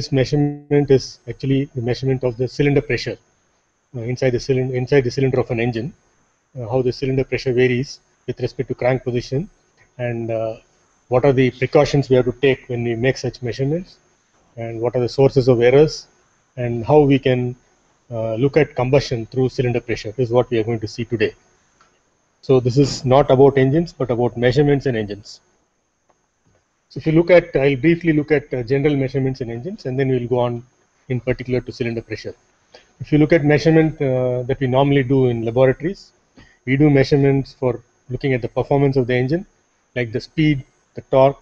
This measurement is actually the measurement of the cylinder pressure uh, inside the cylinder inside the cylinder of an engine, uh, how the cylinder pressure varies with respect to crank position, and uh, what are the precautions we have to take when we make such measurements, and what are the sources of errors, and how we can uh, look at combustion through cylinder pressure is what we are going to see today. So this is not about engines, but about measurements in engines. So if you look at, I'll briefly look at uh, general measurements in engines, and then we'll go on in particular to cylinder pressure. If you look at measurement uh, that we normally do in laboratories, we do measurements for looking at the performance of the engine, like the speed, the torque,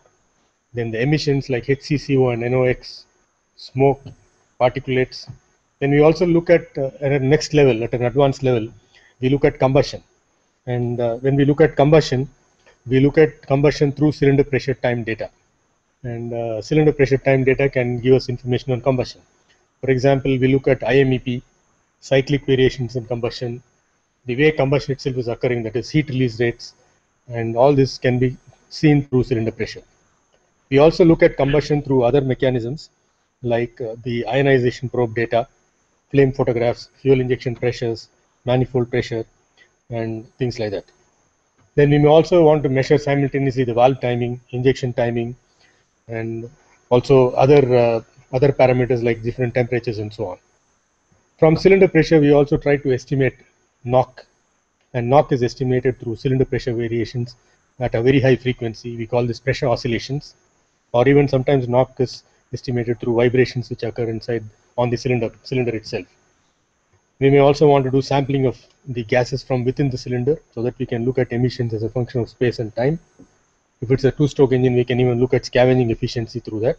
then the emissions like HCCO and NOx, smoke, particulates. Then we also look at, uh, at a next level, at an advanced level, we look at combustion. And uh, when we look at combustion, we look at combustion through cylinder pressure time data. And uh, cylinder pressure time data can give us information on combustion. For example, we look at IMEP, cyclic variations in combustion, the way combustion itself is occurring, that is heat release rates, and all this can be seen through cylinder pressure. We also look at combustion through other mechanisms like uh, the ionization probe data, flame photographs, fuel injection pressures, manifold pressure, and things like that. Then we may also want to measure simultaneously the valve timing, injection timing, and also other uh, other parameters like different temperatures and so on. From cylinder pressure, we also try to estimate knock, and knock is estimated through cylinder pressure variations at a very high frequency. We call this pressure oscillations, or even sometimes knock is estimated through vibrations which occur inside on the cylinder cylinder itself. We may also want to do sampling of the gases from within the cylinder so that we can look at emissions as a function of space and time. If it's a two-stroke engine, we can even look at scavenging efficiency through that.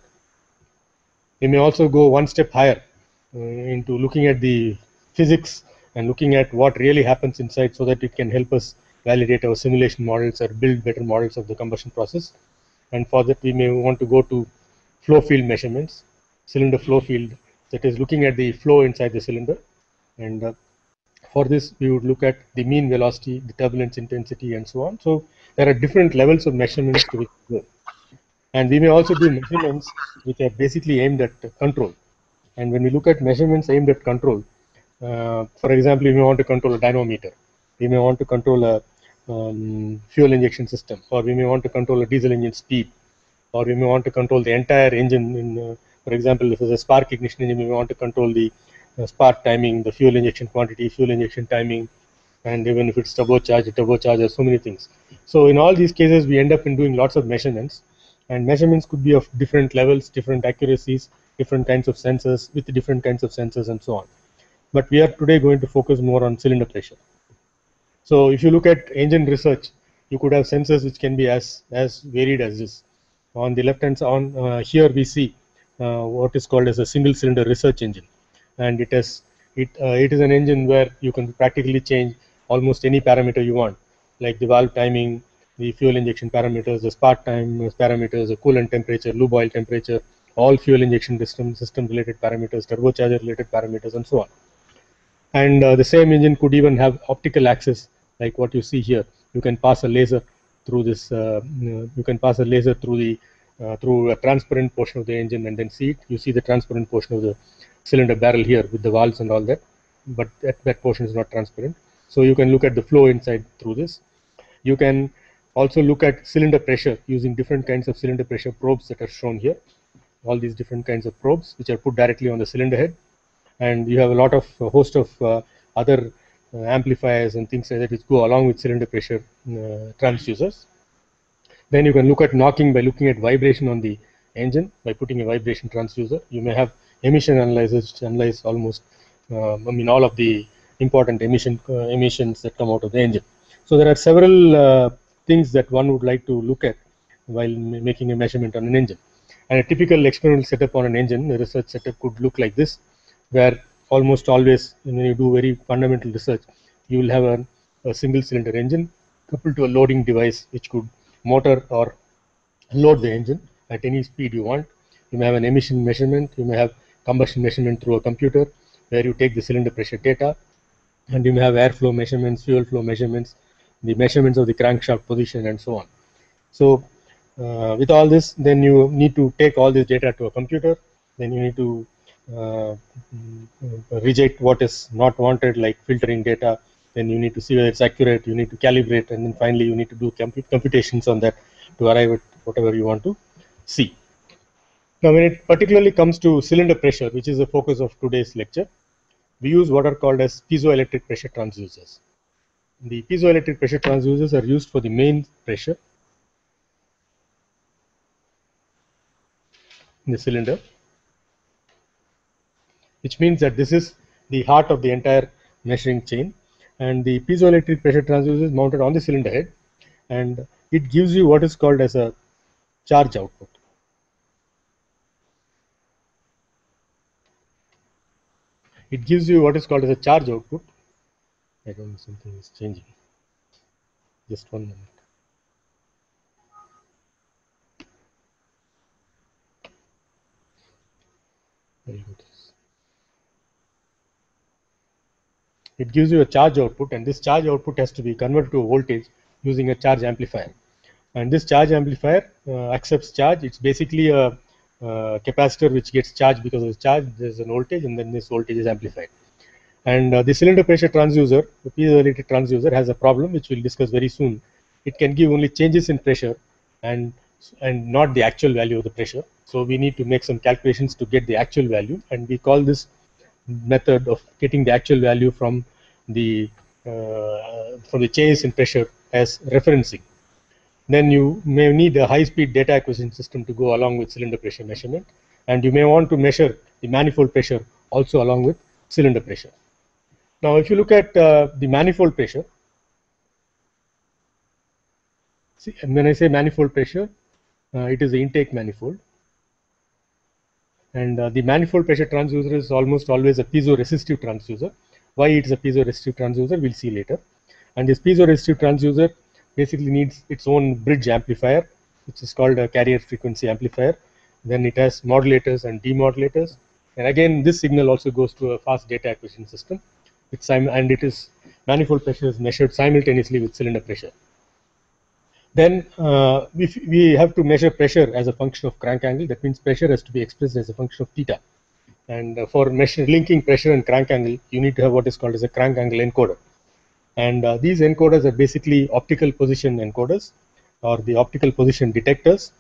We may also go one step higher uh, into looking at the physics and looking at what really happens inside so that it can help us validate our simulation models or build better models of the combustion process. And for that, we may want to go to flow field measurements, cylinder flow field, that is looking at the flow inside the cylinder. And uh, for this, we would look at the mean velocity, the turbulence intensity, and so on. So there are different levels of measurements to which. And we may also do measurements which are basically aimed at control. And when we look at measurements aimed at control, uh, for example, we may want to control a dynamometer, we may want to control a um, fuel injection system, or we may want to control a diesel engine speed, or we may want to control the entire engine. In, uh, for example, if it's a spark ignition engine, we may want to control the spark timing, the fuel injection quantity, fuel injection timing, and even if it's turbocharged, turbocharger, so many things. So in all these cases, we end up in doing lots of measurements, and measurements could be of different levels, different accuracies, different kinds of sensors with different kinds of sensors, and so on. But we are today going to focus more on cylinder pressure. So if you look at engine research, you could have sensors which can be as as varied as this. On the left hand side, on uh, here we see uh, what is called as a single cylinder research engine, and it has it uh, it is an engine where you can practically change almost any parameter you want, like the valve timing, the fuel injection parameters, the spark time parameters, the coolant temperature, lube oil temperature, all fuel injection system system related parameters, turbocharger related parameters, and so on. And uh, the same engine could even have optical access, like what you see here. You can pass a laser through this. Uh, you can pass a laser through the uh, through a transparent portion of the engine and then see it. You see the transparent portion of the cylinder barrel here with the valves and all that, but that, that portion is not transparent. So you can look at the flow inside through this. You can also look at cylinder pressure using different kinds of cylinder pressure probes that are shown here. All these different kinds of probes which are put directly on the cylinder head, and you have a lot of a host of uh, other uh, amplifiers and things like that which go along with cylinder pressure uh, transducers. Then you can look at knocking by looking at vibration on the engine by putting a vibration transducer. You may have emission analyzers which analyze almost, uh, I mean, all of the important emission uh, emissions that come out of the engine. So there are several uh, things that one would like to look at while making a measurement on an engine. And a typical experimental setup on an engine, a research setup could look like this, where almost always when you do very fundamental research, you will have a, a single cylinder engine coupled to a loading device which could motor or load the engine at any speed you want. You may have an emission measurement, you may have combustion measurement through a computer where you take the cylinder pressure data and you may have airflow measurements, fuel flow measurements, the measurements of the crankshaft position and so on. So uh, with all this, then you need to take all this data to a computer then you need to uh, reject what is not wanted, like filtering data. Then you need to see whether it's accurate. You need to calibrate, and then finally you need to do computations on that to arrive at whatever you want to see. Now, when it particularly comes to cylinder pressure, which is the focus of today's lecture, we use what are called as piezoelectric pressure transducers. The piezoelectric pressure transducers are used for the main pressure in the cylinder, which means that this is the heart of the entire measuring chain. And the piezoelectric pressure transducer is mounted on the cylinder head, and it gives you what is called as a charge output. It gives you what is called as a charge output. I don't know, something is changing. Just one minute. It gives you a charge output and this charge output has to be converted to a voltage using a charge amplifier. And this charge amplifier uh, accepts charge. It's basically a uh, capacitor which gets charged because of the charge. There's an voltage and then this voltage is amplified. And uh, the cylinder pressure transducer, the piezoelectric transducer has a problem which we'll discuss very soon. It can give only changes in pressure and and not the actual value of the pressure. So we need to make some calculations to get the actual value and we call this method of getting the actual value from the uh, from the change in pressure as referencing. Then you may need a high-speed data acquisition system to go along with cylinder pressure measurement, and you may want to measure the manifold pressure also along with cylinder pressure. Now, if you look at uh, the manifold pressure, see, when I say manifold pressure, uh, it is the intake manifold. And uh, the manifold pressure transducer is almost always a piezo-resistive transducer. Why it is a piezo-resistive transducer, we'll see later. And this piezo-resistive transducer basically needs its own bridge amplifier, which is called a carrier frequency amplifier. Then it has modulators and demodulators. And again, this signal also goes to a fast data acquisition system. and it is manifold pressure is measured simultaneously with cylinder pressure. Then uh, we, we have to measure pressure as a function of crank angle. That means pressure has to be expressed as a function of theta. And uh, for measure, linking pressure and crank angle, you need to have what is called as a crank angle encoder. And uh, these encoders are basically optical position encoders or the optical position detectors.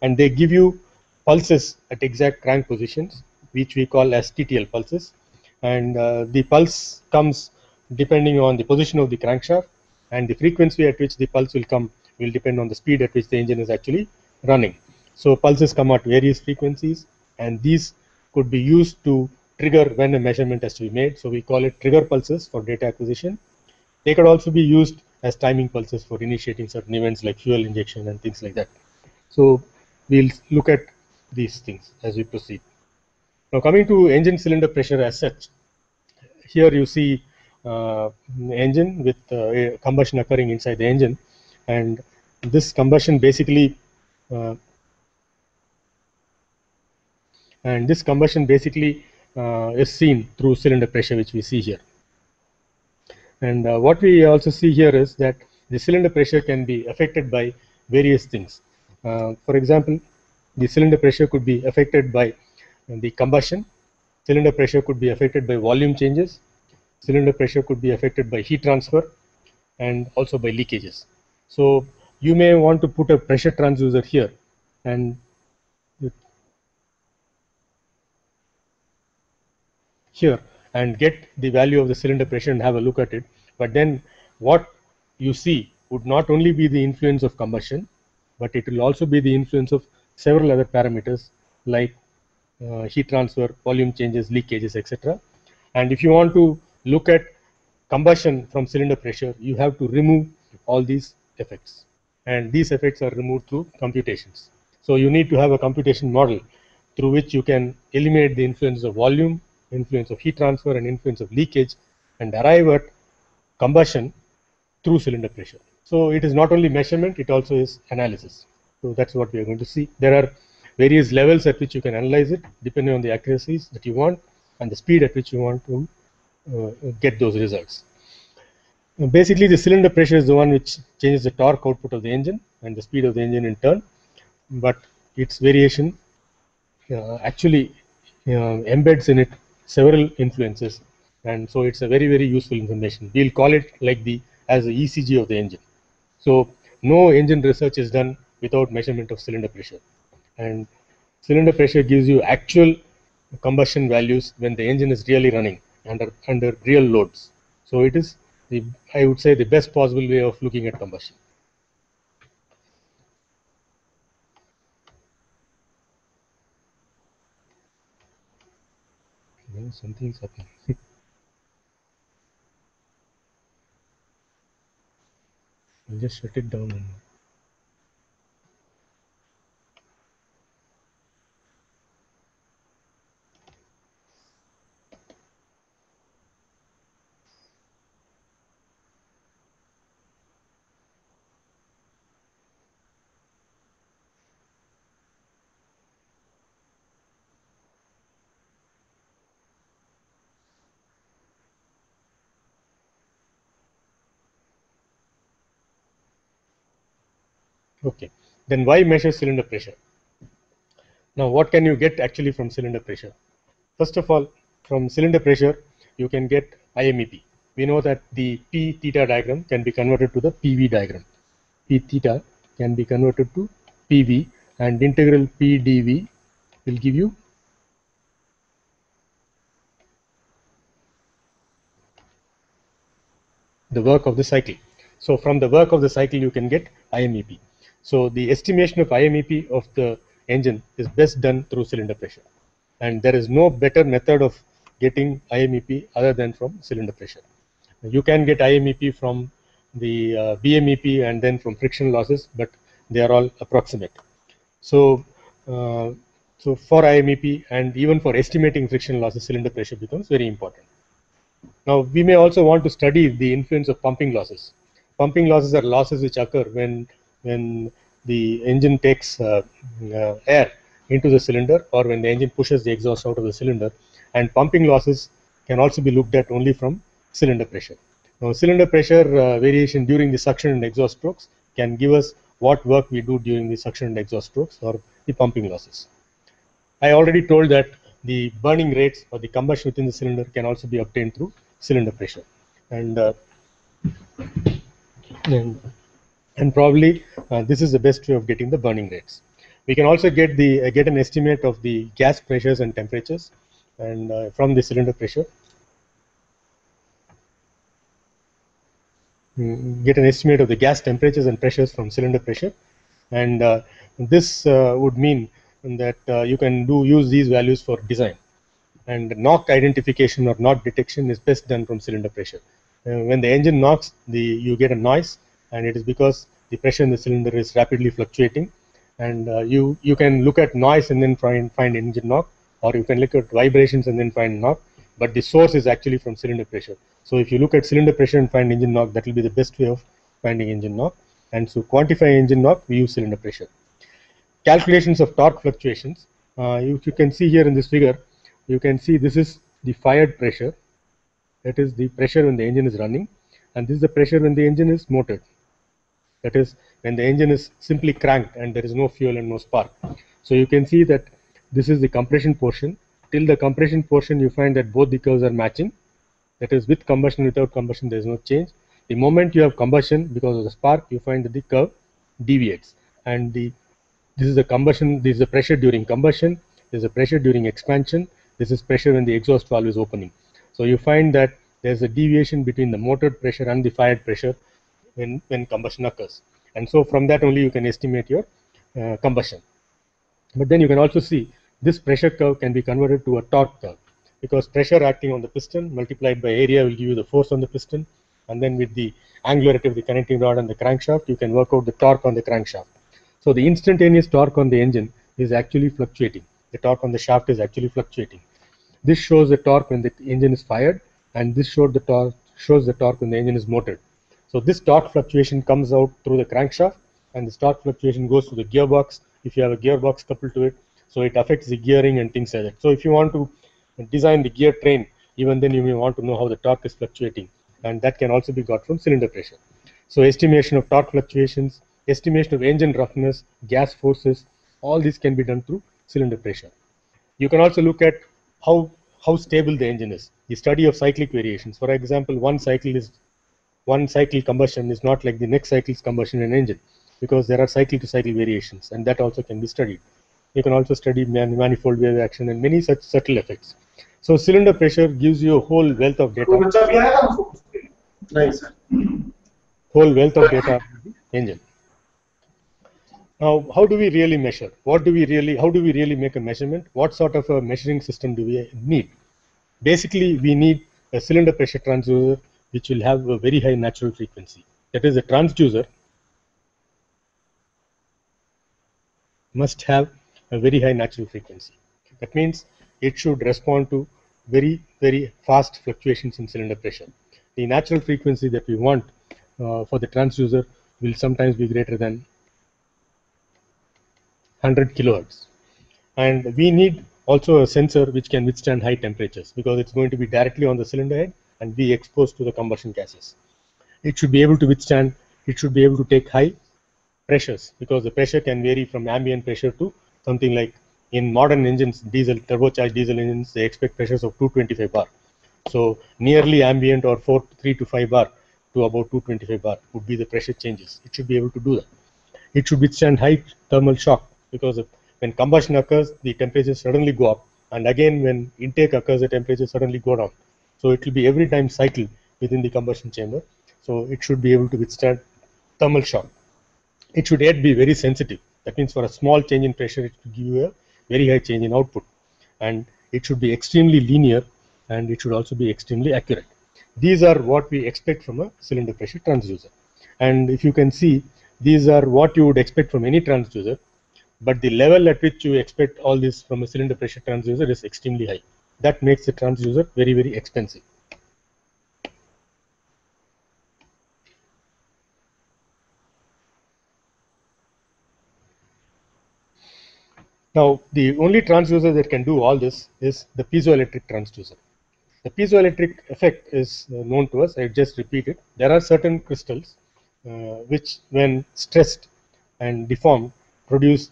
And they give you pulses at exact crank positions, which we call as TTL pulses. And uh, the pulse comes depending on the position of the crankshaft and the frequency at which the pulse will come will depend on the speed at which the engine is actually running. So pulses come at various frequencies and these could be used to trigger when a measurement has to be made. So we call it trigger pulses for data acquisition. They could also be used as timing pulses for initiating certain events like fuel injection and things like that. So we'll look at these things as we proceed. Now coming to engine cylinder pressure as such, here you see uh, engine with uh, combustion occurring inside the engine and this combustion basically uh, and this combustion basically uh, is seen through cylinder pressure which we see here and uh, what we also see here is that the cylinder pressure can be affected by various things. Uh, for example the cylinder pressure could be affected by the combustion. Cylinder pressure could be affected by volume changes. Cylinder pressure could be affected by heat transfer and also by leakages. So you may want to put a pressure transducer here and here and get the value of the cylinder pressure and have a look at it. But then what you see would not only be the influence of combustion, but it will also be the influence of several other parameters like uh, heat transfer, volume changes, leakages, etc. And if you want to look at combustion from cylinder pressure, you have to remove all these effects. And these effects are removed through computations. So you need to have a computation model through which you can eliminate the influence of volume, influence of heat transfer, and influence of leakage, and arrive at combustion through cylinder pressure. So it is not only measurement, it also is analysis. So that's what we are going to see. There are various levels at which you can analyze it, depending on the accuracies that you want and the speed at which you want to uh, get those results. Basically, the cylinder pressure is the one which changes the torque output of the engine and the speed of the engine in turn, but its variation uh, actually uh, embeds in it several influences and so it's a very very useful information. We'll call it like the as the ecg of the engine. So no engine research is done without measurement of cylinder pressure. And cylinder pressure gives you actual combustion values when the engine is really running under under real loads. So it is the i would say the best possible way of looking at combustion something's happening. I'll just shut it down Okay, then why measure cylinder pressure? Now, what can you get actually from cylinder pressure? First of all, from cylinder pressure, you can get IMEP. We know that the P theta diagram can be converted to the PV diagram. P theta can be converted to PV and integral P dV will give you the work of the cycle. So from the work of the cycle, you can get IMEP. So the estimation of IMEP of the engine is best done through cylinder pressure. And there is no better method of getting IMEP other than from cylinder pressure. You can get IMEP from the uh, BMEP and then from friction losses, but they are all approximate. So, uh, so for IMEP and even for estimating friction losses, cylinder pressure becomes very important. Now, we may also want to study the influence of pumping losses. Pumping losses are losses which occur when when the engine takes uh, uh, air into the cylinder or when the engine pushes the exhaust out of the cylinder and pumping losses can also be looked at only from cylinder pressure. Now cylinder pressure uh, variation during the suction and exhaust strokes can give us what work we do during the suction and exhaust strokes or the pumping losses. I already told that the burning rates or the combustion within the cylinder can also be obtained through cylinder pressure. And, uh, and and probably uh, this is the best way of getting the burning rates. We can also get the uh, get an estimate of the gas pressures and temperatures and uh, from the cylinder pressure. Mm, get an estimate of the gas temperatures and pressures from cylinder pressure and uh, this uh, would mean that uh, you can do use these values for design and knock identification or knock detection is best done from cylinder pressure. when the engine knocks the you get a noise and it is because the pressure in the cylinder is rapidly fluctuating. And uh, you you can look at noise and then find find engine knock or you can look at vibrations and then find knock but the source is actually from cylinder pressure. So if you look at cylinder pressure and find engine knock that will be the best way of finding engine knock. And to quantify engine knock we use cylinder pressure. Calculations of torque fluctuations. Uh, you, you can see here in this figure you can see this is the fired pressure. That is the pressure when the engine is running. And this is the pressure when the engine is motored that is when the engine is simply cranked and there is no fuel and no spark. So you can see that this is the compression portion. Till the compression portion, you find that both the curves are matching. That is with combustion, without combustion, there is no change. The moment you have combustion because of the spark, you find that the curve deviates. And the this is the combustion, this is the pressure during combustion, this is the pressure during expansion, this is pressure when the exhaust valve is opening. So you find that there's a deviation between the motor pressure and the fired pressure when, when combustion occurs. And so from that only you can estimate your uh, combustion. But then you can also see this pressure curve can be converted to a torque curve because pressure acting on the piston multiplied by area will give you the force on the piston and then with the angularity of the connecting rod and the crankshaft you can work out the torque on the crankshaft. So the instantaneous torque on the engine is actually fluctuating. The torque on the shaft is actually fluctuating. This shows the torque when the engine is fired and this shows the torque shows the torque when the engine is motored. So this torque fluctuation comes out through the crankshaft and this torque fluctuation goes to the gearbox if you have a gearbox coupled to it. So it affects the gearing and things like that. So if you want to design the gear train, even then you may want to know how the torque is fluctuating and that can also be got from cylinder pressure. So estimation of torque fluctuations, estimation of engine roughness, gas forces, all this can be done through cylinder pressure. You can also look at how how stable the engine is. The study of cyclic variations. For example, one cycle is one cycle combustion is not like the next cycle's combustion in engine because there are cycle to cycle variations and that also can be studied. You can also study man manifold wave action and many such subtle effects. So cylinder pressure gives you a whole wealth of data. Nice. Whole wealth of data engine. Now, how do we really measure? What do we really, how do we really make a measurement? What sort of a measuring system do we need? Basically, we need a cylinder pressure transducer which will have a very high natural frequency. That is, a transducer must have a very high natural frequency. That means it should respond to very, very fast fluctuations in cylinder pressure. The natural frequency that we want uh, for the transducer will sometimes be greater than 100 kilohertz. And we need also a sensor which can withstand high temperatures because it's going to be directly on the cylinder head and be exposed to the combustion gases. It should be able to withstand, it should be able to take high pressures because the pressure can vary from ambient pressure to something like in modern engines, diesel, turbocharged diesel engines, they expect pressures of 225 bar. So nearly ambient or 4, 3 to 5 bar to about 225 bar would be the pressure changes. It should be able to do that. It should withstand high thermal shock because when combustion occurs, the temperatures suddenly go up. And again, when intake occurs, the temperatures suddenly go down. So it will be every time cycle within the combustion chamber. So it should be able to withstand thermal shock. It should yet be very sensitive. That means for a small change in pressure, it should give you a very high change in output. And it should be extremely linear and it should also be extremely accurate. These are what we expect from a cylinder pressure transducer. And if you can see, these are what you would expect from any transducer but the level at which you expect all this from a cylinder pressure transducer is extremely high. That makes the transducer very, very expensive. Now, the only transducer that can do all this is the piezoelectric transducer. The piezoelectric effect is uh, known to us, I just repeated. There are certain crystals uh, which, when stressed and deformed, produce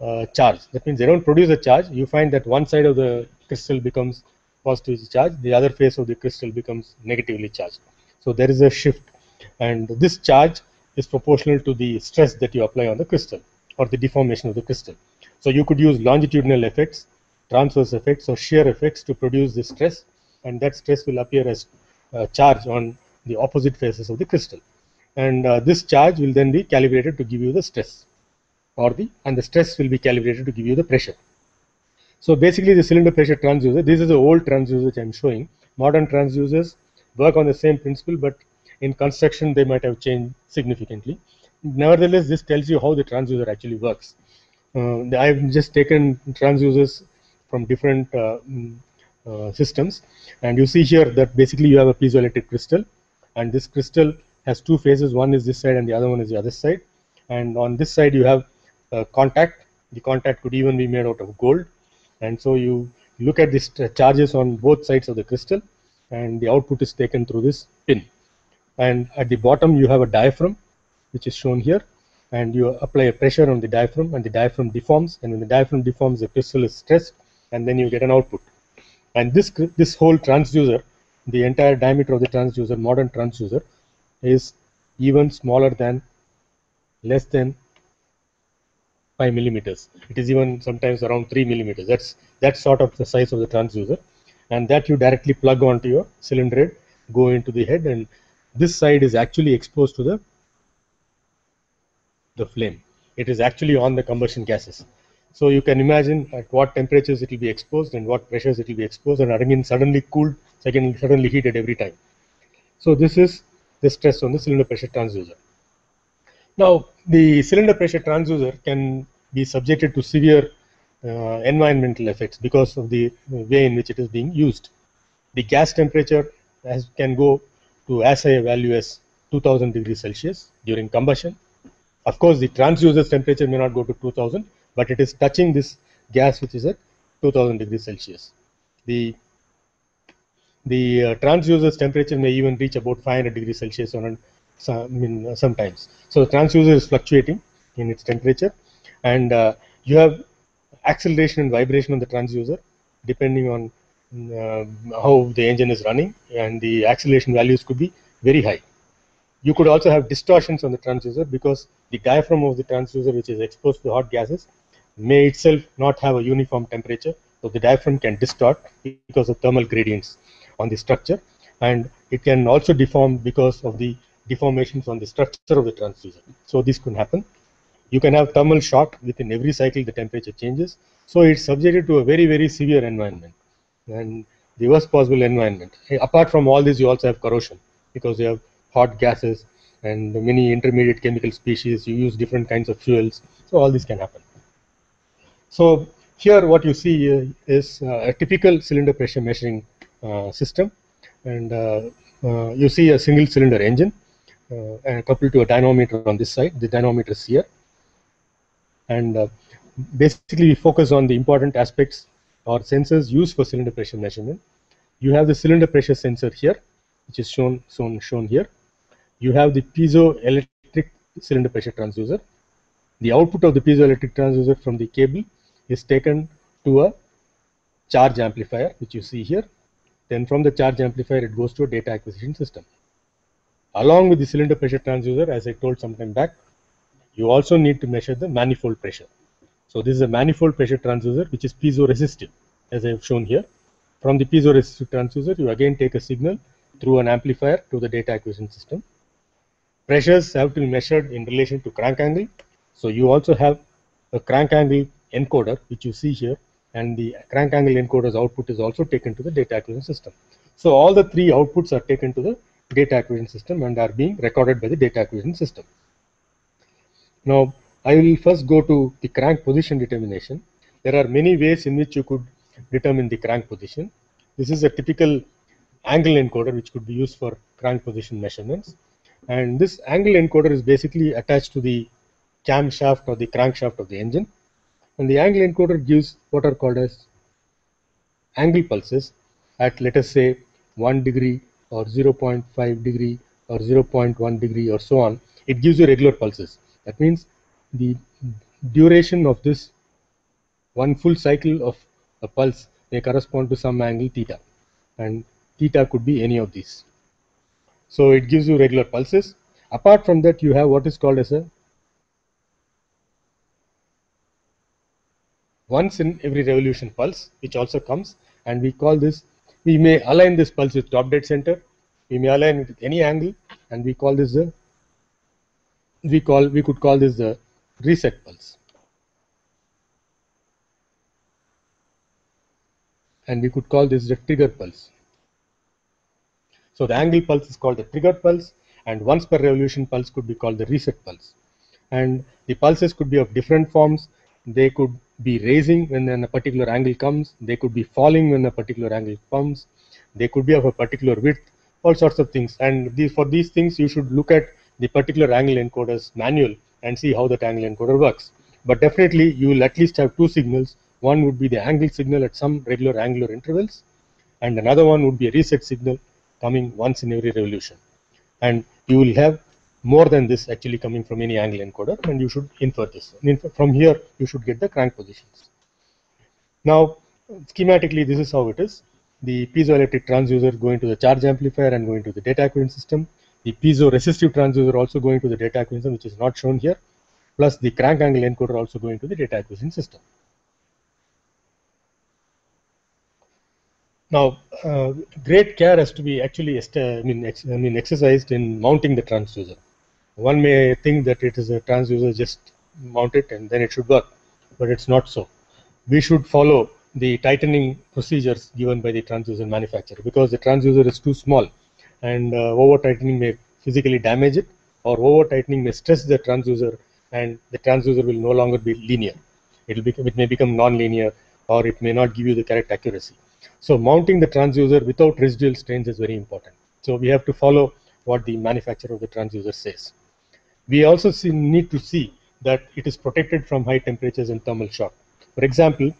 uh, charge. That means they don't produce a charge. You find that one side of the crystal becomes positively charged, the other face of the crystal becomes negatively charged. So there is a shift, and this charge is proportional to the stress that you apply on the crystal or the deformation of the crystal. So you could use longitudinal effects, transverse effects, or shear effects to produce this stress, and that stress will appear as uh, charge on the opposite faces of the crystal. And uh, this charge will then be calibrated to give you the stress or the and the stress will be calibrated to give you the pressure. So basically the cylinder pressure transducer, this is the old transducer which I'm showing. Modern transducers work on the same principle but in construction they might have changed significantly. Nevertheless, this tells you how the transducer actually works. Uh, I've just taken transducers from different uh, mm, uh, systems and you see here that basically you have a piezoelectric crystal and this crystal has two phases one is this side and the other one is the other side and on this side you have Uh, contact. The contact could even be made out of gold. And so you look at these charges on both sides of the crystal and the output is taken through this pin. And at the bottom you have a diaphragm which is shown here and you apply a pressure on the diaphragm and the diaphragm deforms and when the diaphragm deforms the crystal is stressed and then you get an output. And this, this whole transducer, the entire diameter of the transducer, modern transducer is even smaller than less than 5 millimeters. It is even sometimes around 3 millimeters. That's that's sort of the size of the transducer, and that you directly plug onto your cylinder head, go into the head, and this side is actually exposed to the the flame. It is actually on the combustion gases. So you can imagine at what temperatures it will be exposed and what pressures it will be exposed, and again suddenly cooled, suddenly heated every time. So this is the stress on the cylinder pressure transducer. Now, the cylinder pressure transducer can be subjected to severe uh, environmental effects because of the way in which it is being used. The gas temperature has, can go to as high a value as 2000 degrees Celsius during combustion. Of course, the transducer's temperature may not go to 2000, but it is touching this gas which is at 2000 degrees Celsius. The the uh, transducer's temperature may even reach about 500 degrees Celsius on an I mean, uh, sometimes. So the transducer is fluctuating in its temperature, and uh, you have acceleration and vibration on the transducer depending on uh, how the engine is running and the acceleration values could be very high. You could also have distortions on the transducer because the diaphragm of the transducer which is exposed to hot gases may itself not have a uniform temperature so the diaphragm can distort because of thermal gradients on the structure and it can also deform because of the deformations on the structure of the transducer. So this could happen. You can have thermal shock within every cycle the temperature changes. So it's subjected to a very, very severe environment and the worst possible environment. Apart from all this, you also have corrosion because you have hot gases and many intermediate chemical species. You use different kinds of fuels. So all this can happen. So here what you see uh, is uh, a typical cylinder pressure measuring uh, system and uh, uh, you see a single cylinder engine Uh, coupled to a dynamometer on this side. The dynamometer is here. And uh, basically we focus on the important aspects or sensors used for cylinder pressure measurement. You have the cylinder pressure sensor here, which is shown, shown, shown here. You have the piezoelectric cylinder pressure transducer. The output of the piezoelectric transducer from the cable is taken to a charge amplifier, which you see here. Then from the charge amplifier, it goes to a data acquisition system. Along with the cylinder pressure transducer, as I told some time back, you also need to measure the manifold pressure. So this is a manifold pressure transducer, which is piezoresistive, as I have shown here. From the piezoresistive transducer, you again take a signal through an amplifier to the data acquisition system. Pressures have to be measured in relation to crank angle. So you also have a crank angle encoder, which you see here, and the crank angle encoder's output is also taken to the data acquisition system. So all the three outputs are taken to the data acquisition system and are being recorded by the data acquisition system. Now, I will first go to the crank position determination. There are many ways in which you could determine the crank position. This is a typical angle encoder which could be used for crank position measurements. And this angle encoder is basically attached to the camshaft or the crankshaft of the engine. And the angle encoder gives what are called as angle pulses at let us say 1 degree or 0.5 degree or 0.1 degree or so on. It gives you regular pulses. That means the duration of this one full cycle of a pulse may correspond to some angle theta and theta could be any of these. So it gives you regular pulses. Apart from that, you have what is called as a once in every revolution pulse, which also comes, and we call this, we may align this pulse with top dead center, we may align it with any angle, and we call this the, we call, we could call this the reset pulse. And we could call this the trigger pulse. So the angle pulse is called the trigger pulse, and once per revolution pulse could be called the reset pulse. And the pulses could be of different forms. They could be raising when a particular angle comes. They could be falling when a particular angle comes. They could be of a particular width, all sorts of things. And for these things, you should look at the particular angle encoder's manual and see how that angle encoder works. But definitely, you will at least have two signals. One would be the angle signal at some regular angular intervals, and another one would be a reset signal coming once in every revolution. And you will have more than this actually coming from any angle encoder and you should infer this. From here you should get the crank positions. Now schematically this is how it is. The piezoelectric transducer going to the charge amplifier and going to the data acquisition system. The piezo-resistive transducer also going to the data acquisition which is not shown here. Plus the crank angle encoder also going to the data acquisition system. Now, uh, great care has to be actually I mean, I mean, exercised in mounting the transducer. One may think that it is a transducer, just mount it and then it should work, but it's not so. We should follow the tightening procedures given by the transducer manufacturer because the transducer is too small and uh, over tightening may physically damage it or over tightening may stress the transducer and the transducer will no longer be linear. It, will become, it may become non-linear or it may not give you the correct accuracy. So mounting the transducer without residual strains is very important. So we have to follow what the manufacturer of the transducer says. We also see, need to see that it is protected from high temperatures and thermal shock. For example,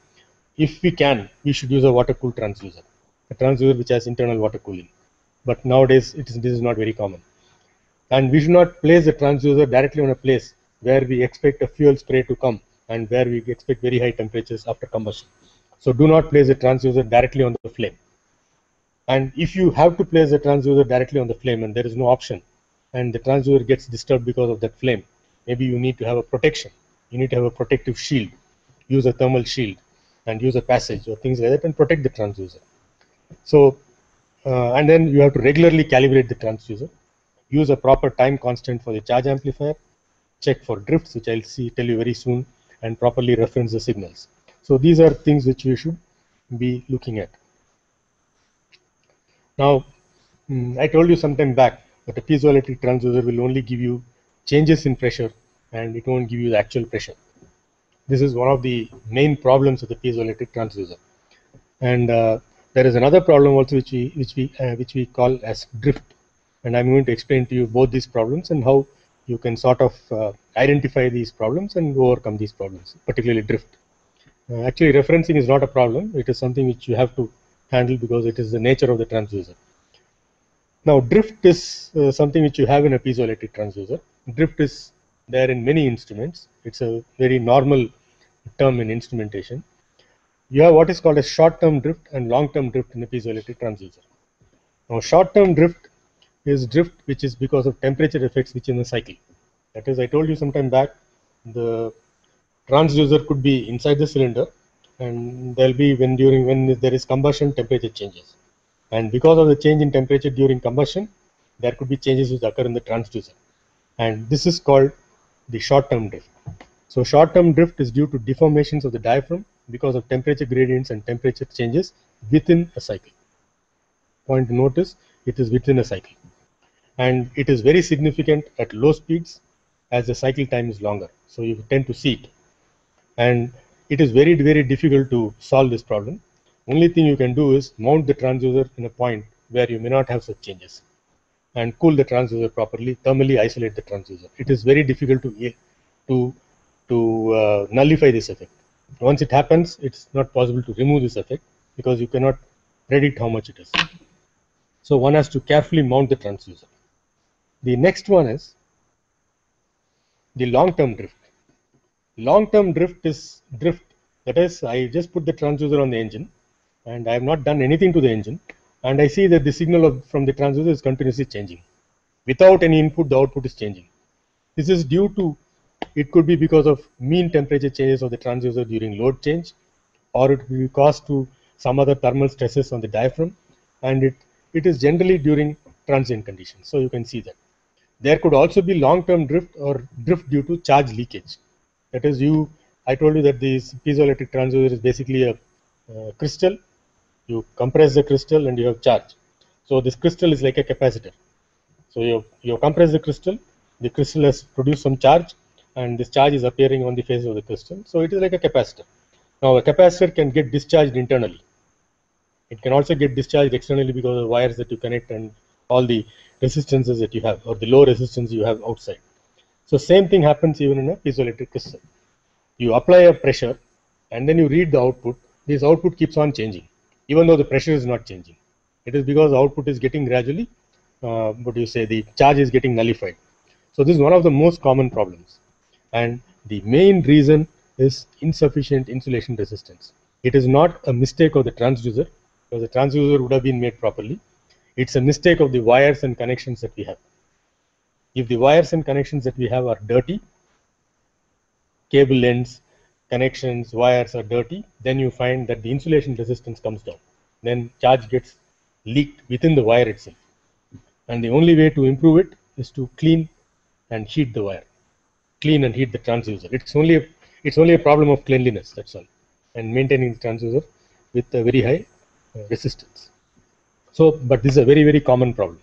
if we can, we should use a water-cooled transducer, a transducer which has internal water cooling. But nowadays, it is, this is not very common. And we should not place the transducer directly on a place where we expect a fuel spray to come and where we expect very high temperatures after combustion. So do not place the transducer directly on the flame. And if you have to place the transducer directly on the flame and there is no option, and the transducer gets disturbed because of that flame, maybe you need to have a protection. You need to have a protective shield, use a thermal shield, and use a passage or things like that, and protect the transducer. So, uh, and then you have to regularly calibrate the transducer, use a proper time constant for the charge amplifier, check for drifts, which I'll see tell you very soon, and properly reference the signals. So these are things which we should be looking at. Now, mm, I told you some time back that a piezoelectric transducer will only give you changes in pressure and it won't give you the actual pressure. This is one of the main problems of the piezoelectric transducer. And uh, there is another problem also which we which we uh, which we call as drift. And I'm going to explain to you both these problems and how you can sort of uh, identify these problems and overcome these problems, particularly drift. Uh, actually, referencing is not a problem. It is something which you have to handle because it is the nature of the transducer. Now, drift is uh, something which you have in a piezoelectric transducer. Drift is there in many instruments. It's a very normal term in instrumentation. You have what is called a short-term drift and long-term drift in a piezoelectric transducer. Now, short-term drift is drift which is because of temperature effects which in the cycle. That is, I told you some time back, the transducer could be inside the cylinder and there'll be when during when there is combustion temperature changes and because of the change in temperature during combustion there could be changes which occur in the transducer. And this is called the short-term drift. So short-term drift is due to deformations of the diaphragm because of temperature gradients and temperature changes within a cycle. Point to notice it is within a cycle. And it is very significant at low speeds as the cycle time is longer. So you tend to see it. And it is very very difficult to solve this problem only thing you can do is mount the transducer in a point where you may not have such changes and cool the transducer properly thermally isolate the transducer. It is very difficult to to to uh, nullify this effect. Once it happens it's not possible to remove this effect because you cannot predict how much it is. So one has to carefully mount the transducer. The next one is the long term drift. Long-term drift is drift. That is, I just put the transducer on the engine and I have not done anything to the engine and I see that the signal of, from the transducer is continuously changing. Without any input, the output is changing. This is due to, it could be because of mean temperature changes of the transducer during load change or it will be caused to some other thermal stresses on the diaphragm and it, it is generally during transient conditions. So you can see that. There could also be long-term drift or drift due to charge leakage. That is, you. I told you that this piezoelectric transducer is basically a uh, crystal. You compress the crystal and you have charge. So this crystal is like a capacitor. So you you compress the crystal. The crystal has produced some charge, and this charge is appearing on the face of the crystal. So it is like a capacitor. Now a capacitor can get discharged internally. It can also get discharged externally because of wires that you connect and all the resistances that you have or the low resistance you have outside. So same thing happens even in a piezoelectric crystal. You apply a pressure and then you read the output. This output keeps on changing, even though the pressure is not changing. It is because output is getting gradually, uh, what you say, the charge is getting nullified. So this is one of the most common problems. And the main reason is insufficient insulation resistance. It is not a mistake of the transducer, because the transducer would have been made properly. It's a mistake of the wires and connections that we have. If the wires and connections that we have are dirty, cable ends, connections, wires are dirty, then you find that the insulation resistance comes down. Then charge gets leaked within the wire itself. And the only way to improve it is to clean and heat the wire. Clean and heat the transducer. It's only a, it's only a problem of cleanliness, that's all. And maintaining the transducer with a very high uh, resistance. So, but this is a very, very common problem.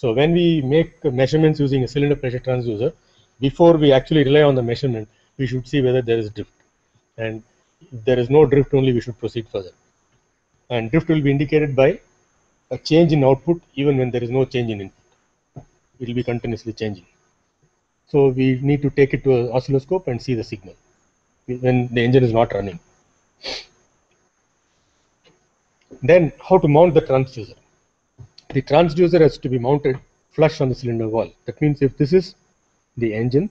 So when we make measurements using a cylinder pressure transducer, before we actually rely on the measurement, we should see whether there is drift. And there is no drift only, we should proceed further. And drift will be indicated by a change in output even when there is no change in input. It will be continuously changing. So we need to take it to an oscilloscope and see the signal when the engine is not running. Then how to mount the transducer the transducer has to be mounted flush on the cylinder wall. That means if this is the engine,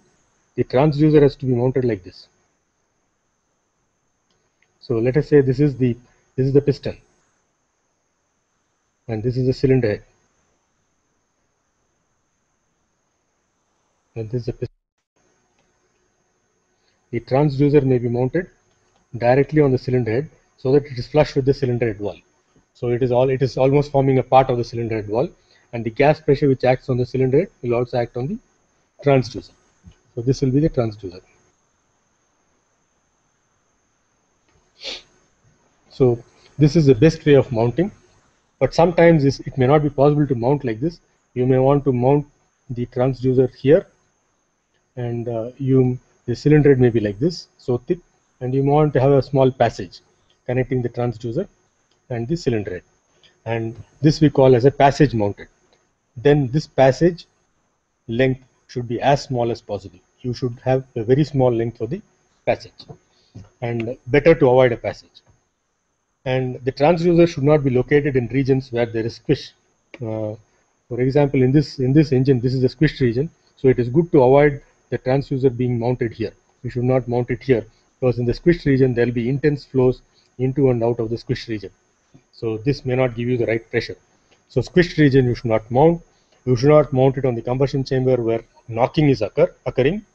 the transducer has to be mounted like this. So let us say this is the this is the piston. and this is the cylinder head. And this is the piston. The transducer may be mounted directly on the cylinder head so that it is flush with the cylinder head wall. So it is all it is almost forming a part of the cylinder head wall and the gas pressure which acts on the cylinder head will also act on the transducer. So this will be the transducer. So this is the best way of mounting. But sometimes it may not be possible to mount like this. You may want to mount the transducer here. And uh, you the cylinder may be like this so thick. And you want to have a small passage connecting the transducer and the cylinder and this we call as a passage mounted. Then this passage length should be as small as possible. You should have a very small length for the passage. And better to avoid a passage and the transducer should not be located in regions where there is squish. Uh, for example in this in this engine this is a squished region. So it is good to avoid the transducer being mounted here. We should not mount it here because in the squished region there will be intense flows into and out of the squished region. So this may not give you the right pressure. So squished region you should not mount. You should not mount it on the combustion chamber where knocking is occur occurring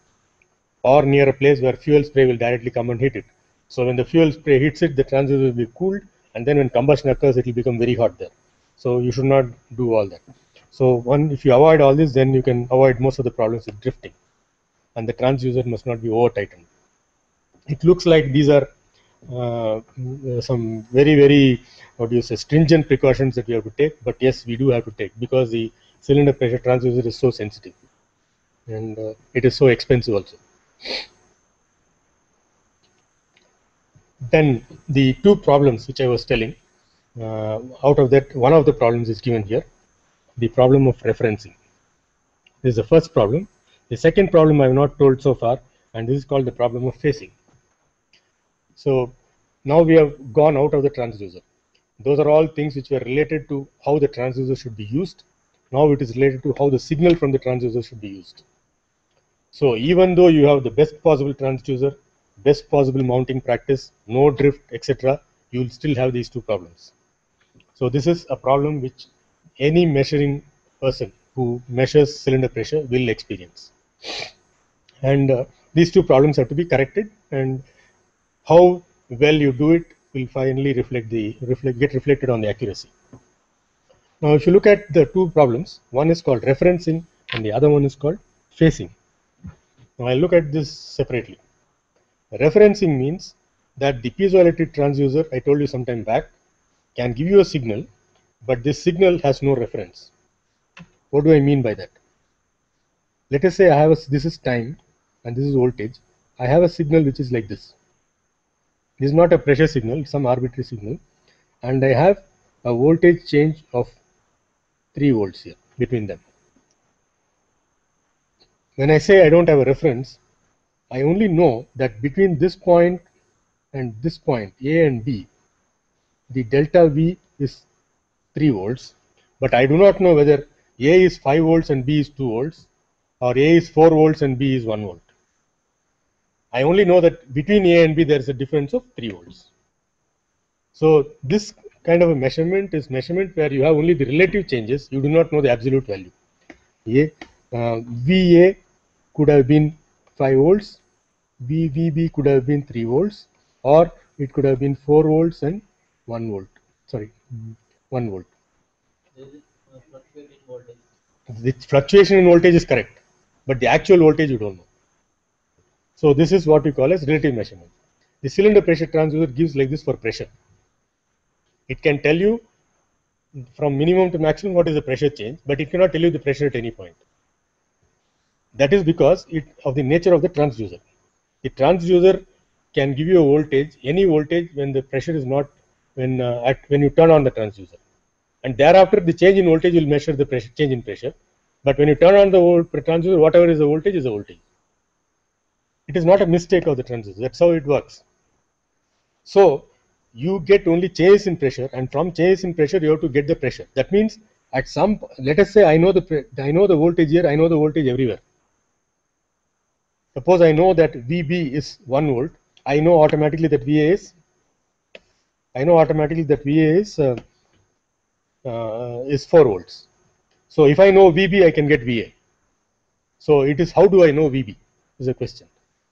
or near a place where fuel spray will directly come and hit it so when the fuel spray hits it the transducer will be cooled and then when combustion occurs it will become very hot there. So you should not do all that. So one if you avoid all this then you can avoid most of the problems with drifting. And the transducer must not be over tightened it looks like these are uh, some very very what do you say stringent precautions that we have to take. But yes we do have to take because the cylinder pressure transducer is so sensitive. And uh, it is so expensive also then the two problems which i was telling uh, out of that one of the problems is given here the problem of referencing this is the first problem the second problem i have not told so far and this is called the problem of phasing so now we have gone out of the transducer. Those are all things which were related to how the transducer should be used. Now it is related to how the signal from the transducer should be used. So even though you have the best possible transducer, best possible mounting practice, no drift, etc., you will still have these two problems. So this is a problem which any measuring person who measures cylinder pressure will experience. And uh, these two problems have to be corrected and how well you do it will finally reflect the reflect get reflected on the accuracy. Now, if you look at the two problems, one is called referencing and the other one is called phasing. Now, I will look at this separately. Referencing means that the piezoelectric transducer I told you some time back can give you a signal, but this signal has no reference. What do I mean by that? Let us say I have a, this is time and this is voltage. I have a signal which is like this. This is not a pressure signal, some arbitrary signal. And I have a voltage change of 3 volts here between them. When I say I don't have a reference, I only know that between this point and this point, A and B, the delta V is 3 volts, but I do not know whether A is 5 volts and B is 2 volts, or A is 4 volts and B is 1 volt. I only know that between A and B there is a difference of 3 volts. So this kind of a measurement is measurement where you have only the relative changes, you do not know the absolute value. A, uh, VA could have been 5 volts, VVB could have been 3 volts, or it could have been 4 volts and 1 volt. Sorry, 1 volt. The fluctuation in voltage is correct, but the actual voltage you don't know. So this is what we call as relative measurement. The cylinder pressure transducer gives like this for pressure. It can tell you from minimum to maximum what is the pressure change, but it cannot tell you the pressure at any point. That is because it of the nature of the transducer. The transducer can give you a voltage, any voltage when the pressure is not when uh, at when you turn on the transducer, and thereafter the change in voltage will measure the pressure change in pressure. But when you turn on the transducer, whatever is the voltage is the voltage. It is not a mistake of the transducer. That's how it works. So you get only change in pressure, and from change in pressure, you have to get the pressure. That means at some, let us say I know the I know the voltage here, I know the voltage everywhere. Suppose I know that VB is 1 volt, I know automatically that VA is, I know automatically that VA is uh, uh, is 4 volts. So if I know VB, I can get VA. So it is how do I know VB is a question.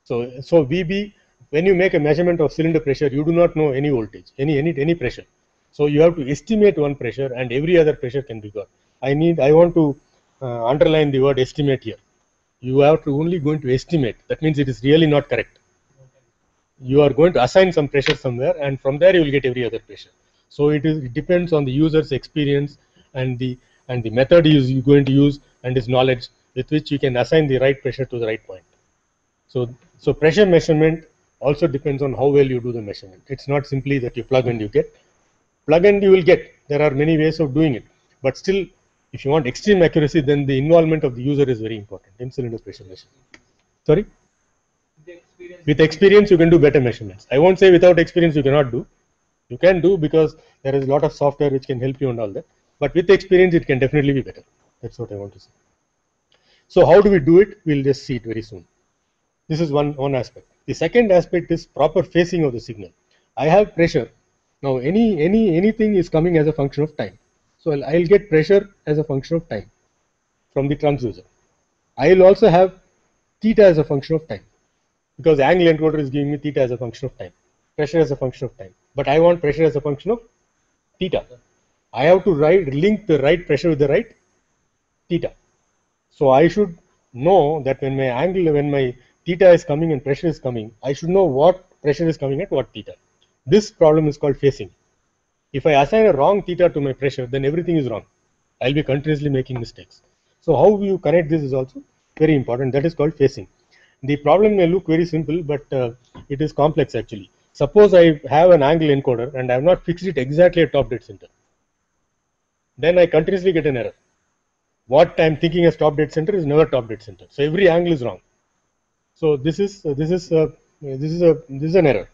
So, so VB, when you make a measurement of cylinder pressure, you do not know any voltage, any, any, any pressure. So you have to estimate one pressure and every other pressure can be got. I need, I want to uh, underline the word estimate here. You are only going to estimate. That means it is really not correct. You are going to assign some pressure somewhere and from there you will get every other pressure. So it is it depends on the user's experience and the and the method is going to use and his knowledge with which you can assign the right pressure to the right point. So so pressure measurement also depends on how well you do the measurement. It's not simply that you plug and you get. Plug and you will get. There are many ways of doing it. But still, if you want extreme accuracy, then the involvement of the user is very important in cylinder pressure measurement. Sorry? With experience, you can do better measurements. I won't say without experience you cannot do. You can do because there is a lot of software which can help you and all that. But with experience, it can definitely be better. That's what I want to say. So how do we do it? We'll just see it very soon. This is one, one aspect. The second aspect is proper phasing of the signal. I have pressure. Now any any anything is coming as a function of time. So I'll, get pressure as a function of time from the transducer. I'll also have theta as a function of time because angle encoder is giving me theta as a function of time, pressure as a function of time. But I want pressure as a function of theta. I have to write, link the right pressure with the right theta. So I should know that when my angle, when my theta is coming and pressure is coming, I should know what pressure is coming at what theta. This problem is called phasing. If I assign a wrong theta to my pressure, then everything is wrong. I'll be continuously making mistakes. So how you connect this is also very important. That is called phasing. The problem may look very simple, but uh, it is complex actually. Suppose I have an angle encoder and I have not fixed it exactly at top dead center. Then I continuously get an error. What I am thinking as top dead center is never top dead center. So every angle is wrong. So this is uh, this is uh, this is a this is an error.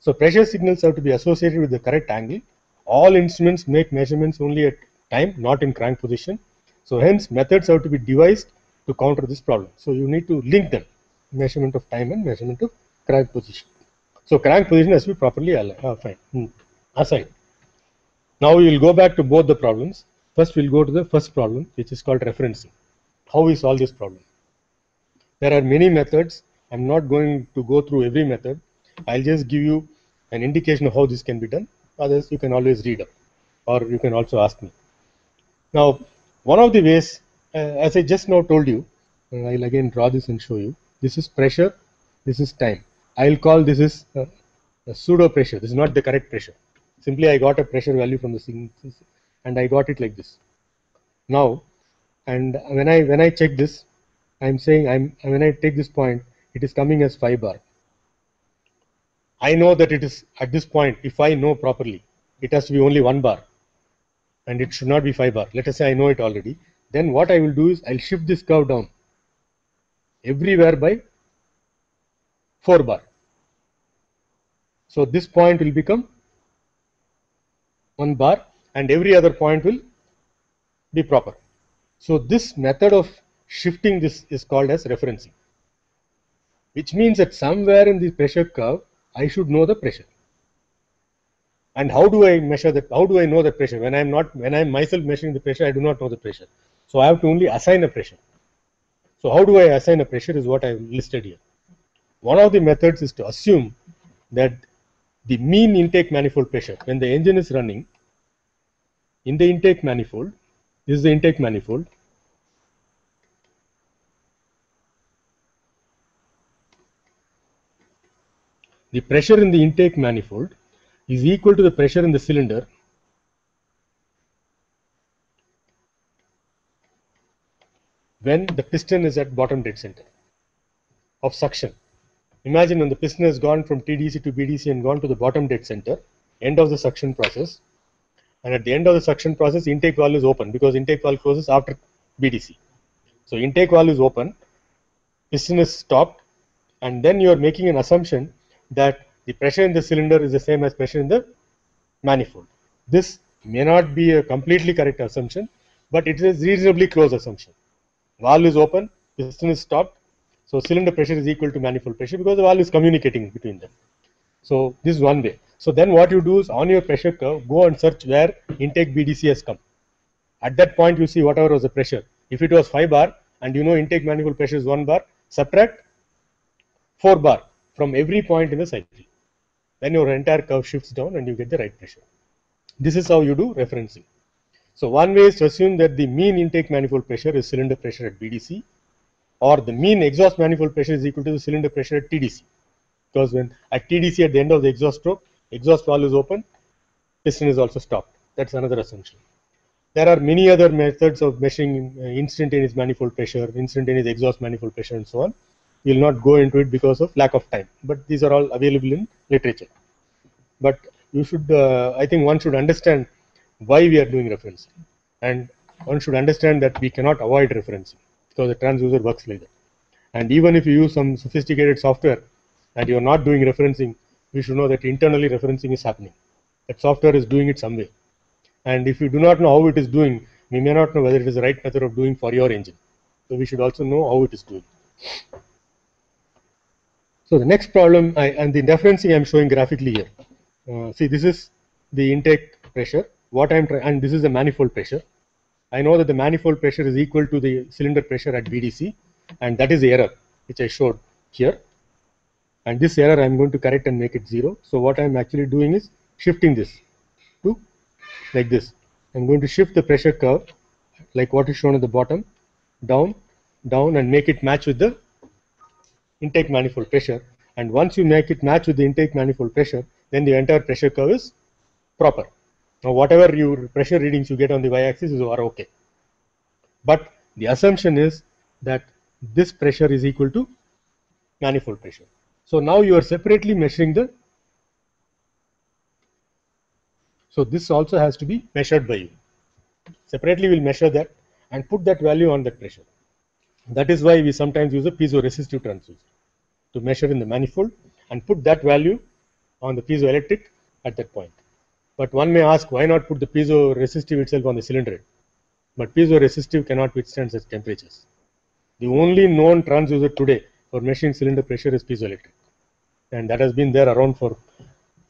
So pressure signals have to be associated with the correct angle. All instruments make measurements only at time, not in crank position. So hence methods have to be devised to counter this problem. So you need to link them, measurement of time and measurement of crank position. So crank position has to be properly uh, fine, hmm. assigned. Now we will go back to both the problems. First we'll go to the first problem which is called referencing. How we solve this problem. There are many methods. I'm not going to go through every method. I'll just give you an indication of how this can be done. Others you can always read up or you can also ask me. Now, one of the ways, uh, as I just now told you, uh, I'll again draw this and show you. This is pressure, this is time. I'll call this is uh, pseudo pressure. This is not the correct pressure. Simply I got a pressure value from the signal and I got it like this. Now, and when I when I check this, I'm saying I'm when I take this point, it is coming as 5 bar. I know that it is at this point, if I know properly, it has to be only 1 bar and it should not be 5 bar. Let us say I know it already. Then what I will do is I'll shift this curve down everywhere by 4 bar. So this point will become 1 bar and every other point will be proper. So this method of shifting this is called as referencing, which means that somewhere in the pressure curve, I should know the pressure. And how do I measure that? How do I know the pressure? When I'm not, when I'm myself measuring the pressure, I do not know the pressure. So I have to only assign a pressure. So how do I assign a pressure is what I've listed here. One of the methods is to assume that the mean intake manifold pressure when the engine is running in the intake manifold, this is the intake manifold, the pressure in the intake manifold is equal to the pressure in the cylinder when the piston is at bottom dead center of suction. Imagine when the piston has gone from TDC to BDC and gone to the bottom dead center, end of the suction process, and at the end of the suction process, intake valve is open because intake valve closes after BDC. So intake valve is open, piston is stopped, and then you are making an assumption that the pressure in the cylinder is the same as pressure in the manifold. This may not be a completely correct assumption, but it is a reasonably close assumption. Valve is open, piston is stopped, so cylinder pressure is equal to manifold pressure because the valve is communicating between them. So this is one way. So then what you do is on your pressure curve, go and search where intake BDC has come. At that point, you see whatever was the pressure. If it was 5 bar and you know intake manifold pressure is 1 bar, subtract 4 bar from every point in the cycle. Then your entire curve shifts down and you get the right pressure. This is how you do referencing. So one way is to assume that the mean intake manifold pressure is cylinder pressure at BDC or the mean exhaust manifold pressure is equal to the cylinder pressure at TDC. Because when at TDC at the end of the exhaust stroke, exhaust valve is open, piston is also stopped. That's another assumption. There are many other methods of measuring uh, instantaneous manifold pressure, instantaneous exhaust manifold pressure and so on. Will not go into it because of lack of time, but these are all available in literature. But you should, uh, I think one should understand why we are doing referencing and one should understand that we cannot avoid referencing because the transducer works like that. And even if you use some sophisticated software and you are not doing referencing, we should know that internally referencing is happening. That software is doing it some way. And if you do not know how it is doing, we may not know whether it is the right method of doing for your engine. So we should also know how it is doing. So the next problem, I, and the referencing I'm showing graphically here. Uh, see, this is the intake pressure. What I'm trying, and this is the manifold pressure. I know that the manifold pressure is equal to the cylinder pressure at BDC, and that is the error which I showed here. And this error I'm going to correct and make it zero. So what I'm actually doing is shifting this to like this. I'm going to shift the pressure curve like what is shown at the bottom, down, down, and make it match with the intake manifold pressure. And once you make it match with the intake manifold pressure, then the entire pressure curve is proper. Now, whatever your pressure readings you get on the y-axis is are okay. But the assumption is that this pressure is equal to manifold pressure. So now you are separately measuring the. So this also has to be measured by you. Separately, we'll measure that and put that value on that pressure. That is why we sometimes use a piezoresistive transducer to measure in the manifold and put that value on the piezoelectric at that point. But one may ask why not put the piezoresistive itself on the cylinder? But piezoresistive cannot withstand such temperatures. The only known transducer today for measuring cylinder pressure is piezoelectric. And that has been there around for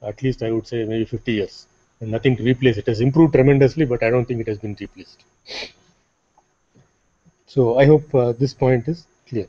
at least I would say maybe 50 years. And nothing to replace it. has improved tremendously, but I don't think it has been replaced. So I hope uh, this point is clear.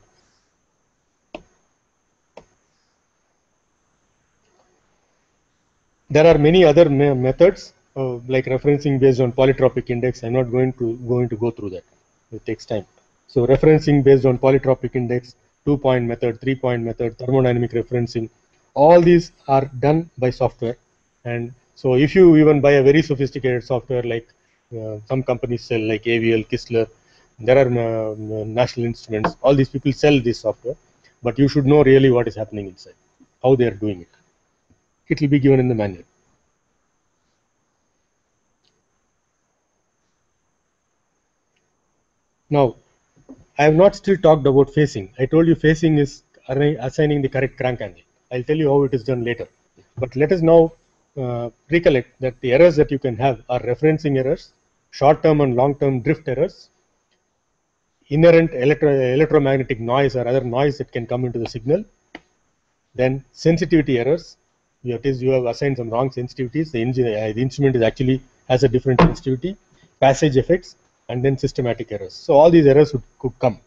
There are many other me methods uh, like referencing based on polytropic index. I'm not going to going to go through that. It takes time. So referencing based on polytropic index, two-point method, three-point method, thermodynamic referencing, all these are done by software. And so if you even buy a very sophisticated software like uh, some companies sell like AVL, Kistler, there are uh, national instruments, all these people sell this software, but you should know really what is happening inside, how they are doing it. It will be given in the manual. Now, I have not still talked about phasing I told you phasing is assigning the correct crank angle. I'll tell you how it is done later. But let us now uh, recollect that the errors that you can have are referencing errors, short-term and long-term drift errors, inherent electro electromagnetic noise or other noise that can come into the signal, then sensitivity errors. You have, you have assigned some wrong sensitivities. The, uh, the instrument is actually has a different sensitivity, passage effects, and then systematic errors. So all these errors would, could come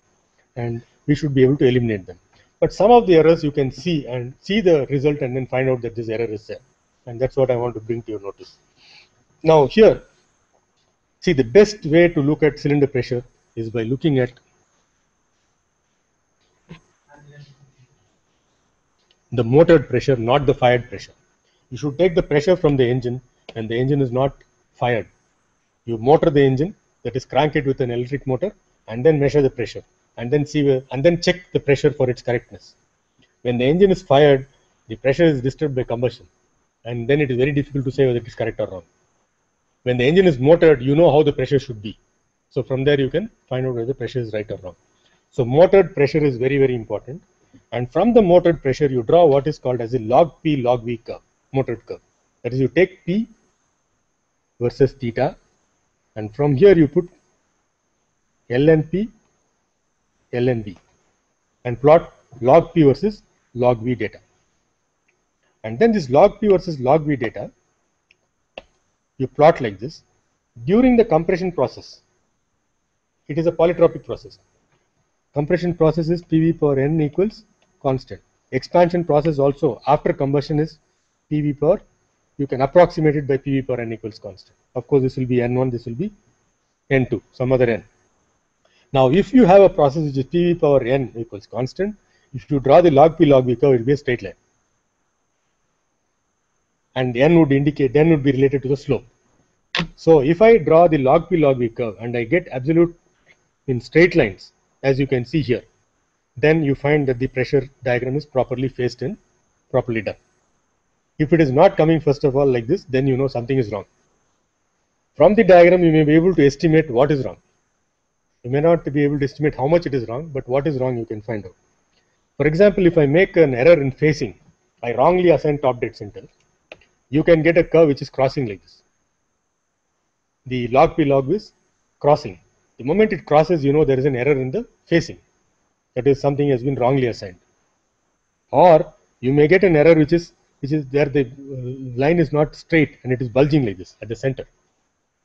and we should be able to eliminate them. But some of the errors you can see and see the result and then find out that this error is there. And that's what I want to bring to your notice. Now here, see the best way to look at cylinder pressure is by looking at the motored pressure, not the fired pressure. You should take the pressure from the engine and the engine is not fired. You motor the engine that is crank it with an electric motor and then measure the pressure and then see where, and then check the pressure for its correctness. When the engine is fired, the pressure is disturbed by combustion and then it is very difficult to say whether it is correct or wrong. When the engine is motored, you know how the pressure should be. So from there you can find out whether the pressure is right or wrong. So motored pressure is very, very important. And from the motored pressure, you draw what is called as a log P log V curve, motored curve. That is, you take P versus theta and from here you put LNP, V and plot log P versus log V data. And then this log P versus log V data, you plot like this During the compression process, it is a polytropic process. Compression process is PV power n equals constant. Expansion process also after combustion is PV power. You can approximate it by PV power n equals constant. Of course, this will be n1, this will be n2, some other n. Now, if you have a process which is PV power n equals constant, if you draw the log P log V curve, it will be a straight line. And n would indicate, n would be related to the slope. So, if I draw the log P log V curve and I get absolute in straight lines, as you can see here, then you find that the pressure diagram is properly phased and properly done. If it is not coming first of all like this, then you know something is wrong. From the diagram, you may be able to estimate what is wrong. You may not be able to estimate how much it is wrong, but what is wrong you can find out. For example, if I make an error in phasing, I wrongly assign top dead center, you can get a curve which is crossing like this. The log P log is crossing. The moment it crosses, you know there is an error in the phasing. That is something has been wrongly assigned. Or you may get an error which is which is there the uh, line is not straight and it is bulging like this at the center.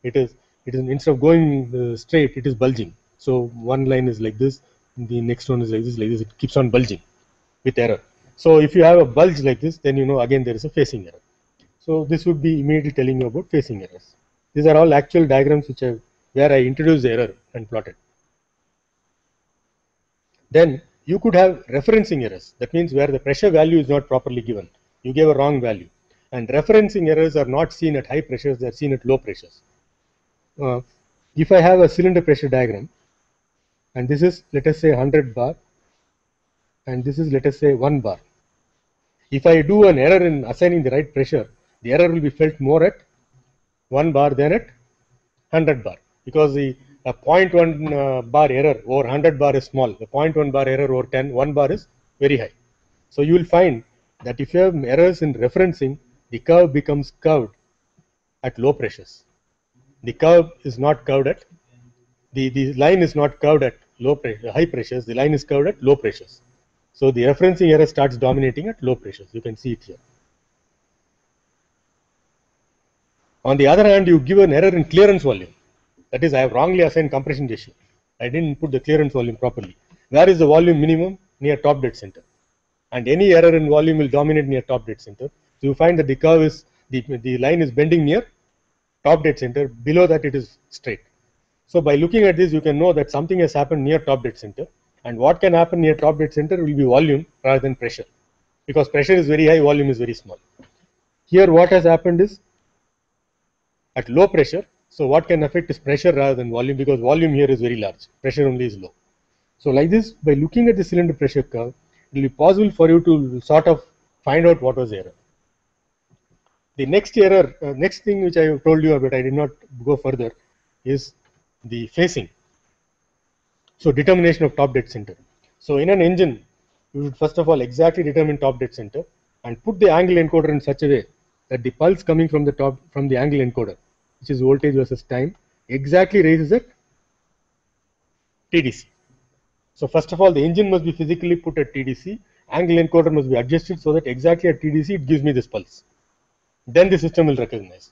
It is it is instead of going uh, straight, it is bulging. So one line is like this, the next one is like this, like this. It keeps on bulging with error. So if you have a bulge like this, then you know again there is a phasing error. So this would be immediately telling you about phasing errors. These are all actual diagrams which are where I introduce the error and plot it. Then you could have referencing errors. That means where the pressure value is not properly given. You gave a wrong value. And referencing errors are not seen at high pressures, they are seen at low pressures. Uh, if I have a cylinder pressure diagram, and this is let us say 100 bar, and this is let us say 1 bar. If I do an error in assigning the right pressure, the error will be felt more at 1 bar than at 100 bar because the a 0.1 uh, bar error over 100 bar is small. The 0.1 bar error over 10, 1 bar is very high. So you will find that if you have errors in referencing, the curve becomes curved at low pressures. The curve is not curved at the, the line is not curved at low pressure, high pressures, the line is curved at low pressures. So the referencing error starts dominating at low pressures. You can see it here. On the other hand, you give an error in clearance volume. That is, I have wrongly assigned compression ratio. I didn't put the clearance volume properly. Where is the volume minimum? Near top dead center. And any error in volume will dominate near top dead center. So you find that the curve is, the, the line is bending near top dead center. Below that it is straight. So by looking at this, you can know that something has happened near top dead center. And what can happen near top dead center will be volume rather than pressure. Because pressure is very high, volume is very small. Here what has happened is at low pressure, so what can affect is pressure rather than volume because volume here is very large, pressure only is low. So like this, by looking at the cylinder pressure curve, it will be possible for you to sort of find out what was error. The next error, uh, next thing which I told you about, I did not go further, is the phasing. So determination of top dead center. So in an engine, you should first of all exactly determine top dead center and put the angle encoder in such a way that the pulse coming from the top from the angle encoder which is voltage versus time, exactly raises at TDC. So first of all, the engine must be physically put at TDC, angle encoder must be adjusted so that exactly at TDC it gives me this pulse. Then the system will recognize.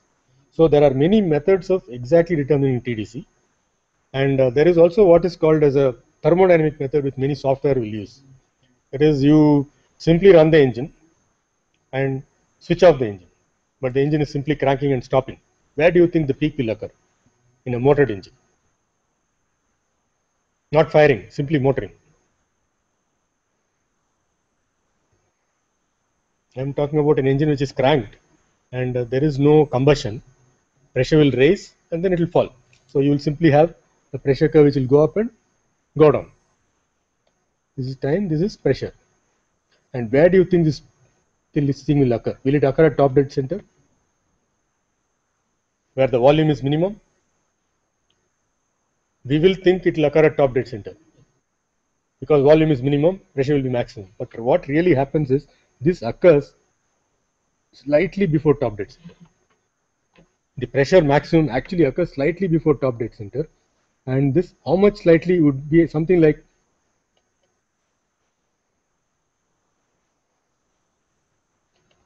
So there are many methods of exactly determining TDC. And uh, there is also what is called as a thermodynamic method which many software will use. That is you simply run the engine and switch off the engine. But the engine is simply cranking and stopping where do you think the peak will occur? In a motored engine. Not firing, simply motoring. I am talking about an engine which is cranked and uh, there is no combustion. Pressure will raise and then it will fall. So you will simply have the pressure curve which will go up and go down. This is time, this is pressure. And where do you think this, this thing will occur? Will it occur at top dead center? Where the volume is minimum, we will think it will occur at top dead center because volume is minimum, pressure will be maximum. But what really happens is this occurs slightly before top dead center. The pressure maximum actually occurs slightly before top dead center and this how much slightly would be something like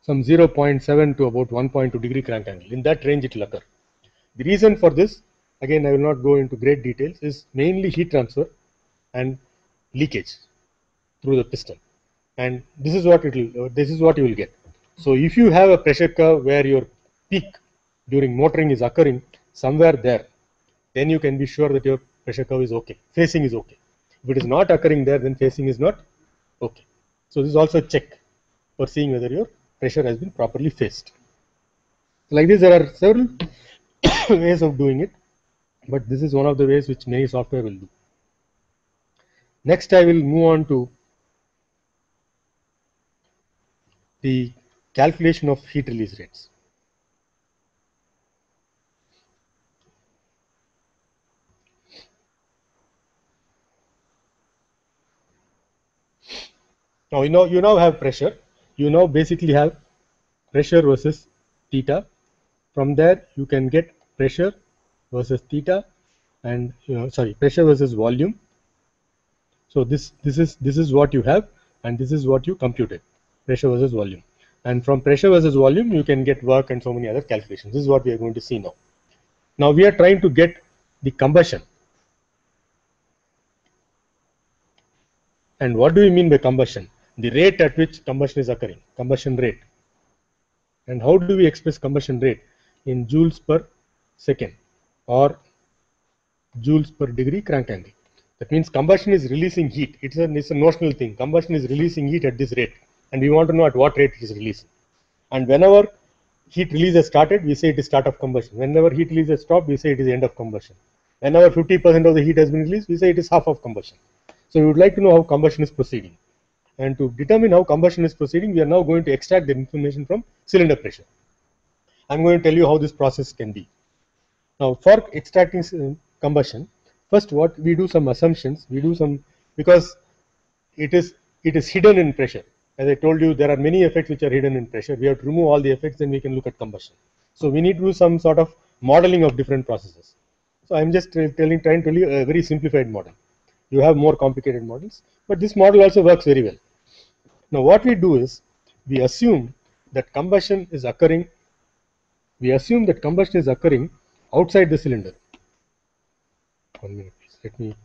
some 0.7 to about 1.2 degree crank angle. In that range it will occur. The reason for this, again, I will not go into great details, is mainly heat transfer and leakage through the piston. And this is what it will, uh, this is what you will get. So if you have a pressure curve where your peak during motoring is occurring somewhere there, then you can be sure that your pressure curve is okay, phasing is okay. If it is not occurring there, then phasing is not okay. So this is also a check for seeing whether your pressure has been properly phased. Like this, there are several ways of doing it, but this is one of the ways which many software will do. Next, I will move on to the calculation of heat release rates. Now you know you now have pressure. You now basically have pressure versus theta. From there you can get pressure versus theta and you know, sorry pressure versus volume. So this this is this is what you have and this is what you computed pressure versus volume. And from pressure versus volume you can get work and so many other calculations. This is what we are going to see now. Now we are trying to get the combustion And what do we mean by combustion? The rate at which combustion is occurring, combustion rate. And how do we express combustion rate? In joules per second or joules per degree Crank angle. That means combustion is releasing heat. It's a, it's a notional thing. Combustion is releasing heat at this rate. And we want to know at what rate it is releasing. And whenever heat release has started, we say it is start of combustion. Whenever heat release has stopped, we say it is end of combustion. Whenever 50% of the heat has been released, we say it is half of combustion. So we would like to know how combustion is proceeding. And to determine how combustion is proceeding, we are now going to extract the information from cylinder pressure. I'm going to tell you how this process can be. Now for extracting uh, combustion, first what we do some assumptions, we do some, because it is, it is hidden in pressure. As I told you, there are many effects which are hidden in pressure. We have to remove all the effects, then we can look at combustion. So we need to do some sort of modeling of different processes. So I'm just telling, trying to tell you a very simplified model you have more complicated models, but this model also works very well. Now what we do is we assume that combustion is occurring, we assume that combustion is occurring outside the cylinder. One minute please, let me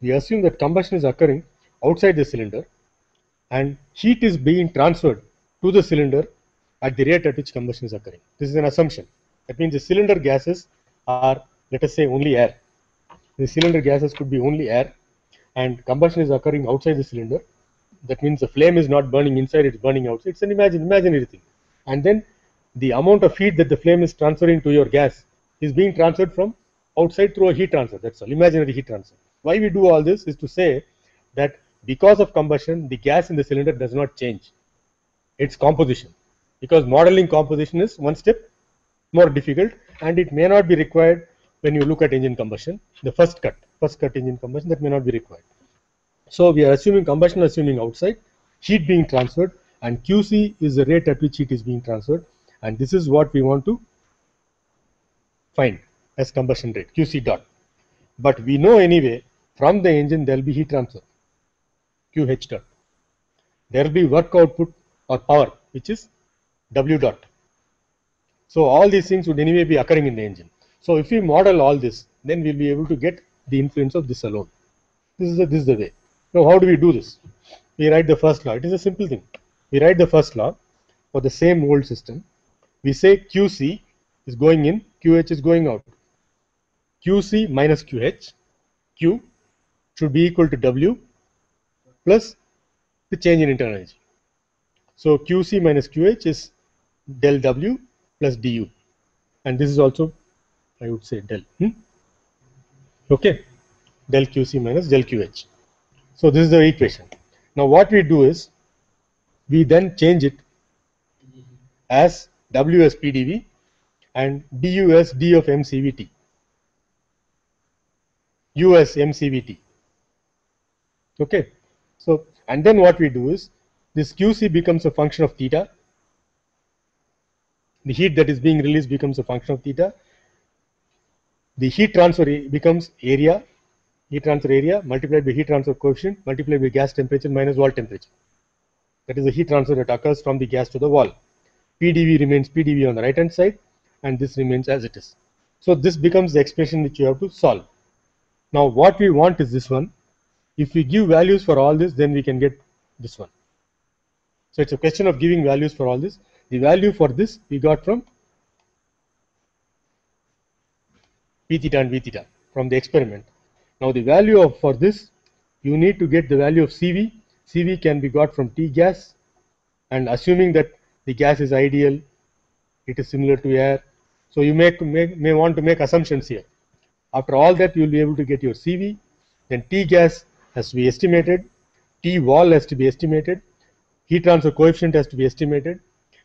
we assume that combustion is occurring outside the cylinder and heat is being transferred to the cylinder at the rate at which combustion is occurring. This is an assumption. That means the cylinder gases are, let us say, only air. The cylinder gases could be only air and combustion is occurring outside the cylinder. That means the flame is not burning inside, it's burning outside. It's an imagine, imaginary thing. And then the amount of heat that the flame is transferring to your gas is being transferred from outside through a heat transfer. That's all, imaginary heat transfer. Why we do all this is to say that because of combustion, the gas in the cylinder does not change its composition because modeling composition is one step more difficult and it may not be required when you look at engine combustion. The first cut, first cut engine combustion that may not be required. So we are assuming combustion assuming outside, heat being transferred and QC is the rate at which heat is being transferred and this is what we want to find as combustion rate QC dot. But we know anyway from the engine there will be heat transfer QH dot. There will be work output or power which is W dot. So all these things would anyway be occurring in the engine. So if we model all this, then we'll be able to get the influence of this alone. This is the, this is the way. Now how do we do this? We write the first law. It is a simple thing. We write the first law for the same old system. We say QC is going in, QH is going out. QC minus QH, Q should be equal to W plus the change in internal energy. So QC minus QH is del W plus DU and this is also I would say del. Hmm? Okay, del QC minus del QH. So this is the equation. Now what we do is we then change it as W as PDV and DU as D of MCVT. U as MCVT. Okay, so, and then what we do is this QC becomes a function of theta. The heat that is being released becomes a function of theta. The heat transfer becomes area heat transfer area multiplied by heat transfer coefficient multiplied by gas temperature minus wall temperature. That is the heat transfer that occurs from the gas to the wall. PdV remains PdV on the right hand side and this remains as it is. So this becomes the expression which you have to solve. Now what we want is this one. If we give values for all this then we can get this one. So it's a question of giving values for all this. The value for this we got from P theta and V theta from the experiment. Now the value of for this you need to get the value of CV. CV can be got from T gas and assuming that the gas is ideal, it is similar to air. So you may, may, may want to make assumptions here. After all that you will be able to get your CV. Then T gas has to be estimated, T wall has to be estimated, heat transfer coefficient has to be estimated,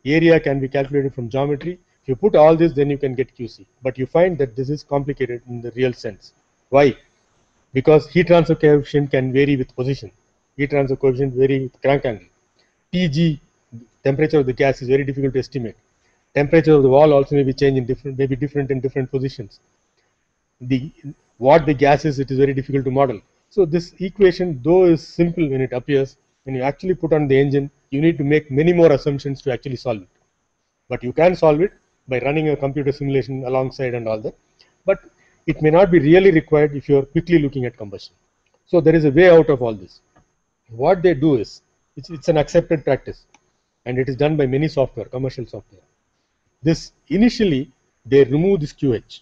area can be calculated from geometry. You put all this then you can get QC. But you find that this is complicated in the real sense. Why? Because heat transfer coefficient can vary with position. Heat transfer coefficient vary with crank angle. TG temperature of the gas is very difficult to estimate. Temperature of the wall also may be changed in different, may be different in different positions. The what the gas is, it is very difficult to model. So this equation, though is simple when it appears, when you actually put on the engine, you need to make many more assumptions to actually solve it. But you can solve it by running a computer simulation alongside and all that. But it may not be really required if you are quickly looking at combustion. So there is a way out of all this. What they do is, it's, it's an accepted practice and it is done by many software, commercial software. This initially they remove this QH.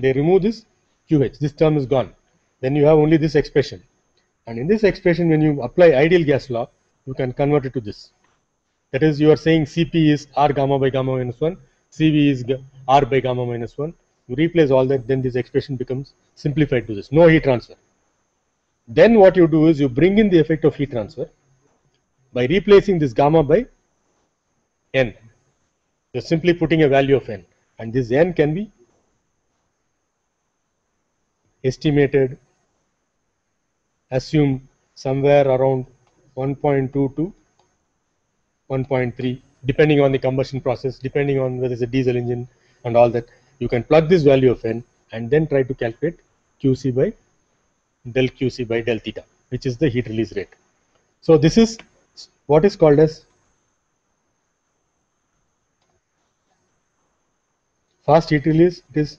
They remove this QH. This term is gone. Then you have only this expression. And in this expression, when you apply ideal gas law, you can convert it to this. That is, you are saying Cp is R gamma by gamma minus 1, Cv is R by gamma minus 1. You replace all that, then this expression becomes simplified to this. No heat transfer. Then what you do is you bring in the effect of heat transfer by replacing this gamma by n. You're simply putting a value of n. And this n can be estimated, assume somewhere around 1.2 to 1.3 depending on the combustion process, depending on whether it's a diesel engine and all that. You can plug this value of n and then try to calculate QC by del QC by del theta, which is the heat release rate. So this is what is called as fast heat release. It is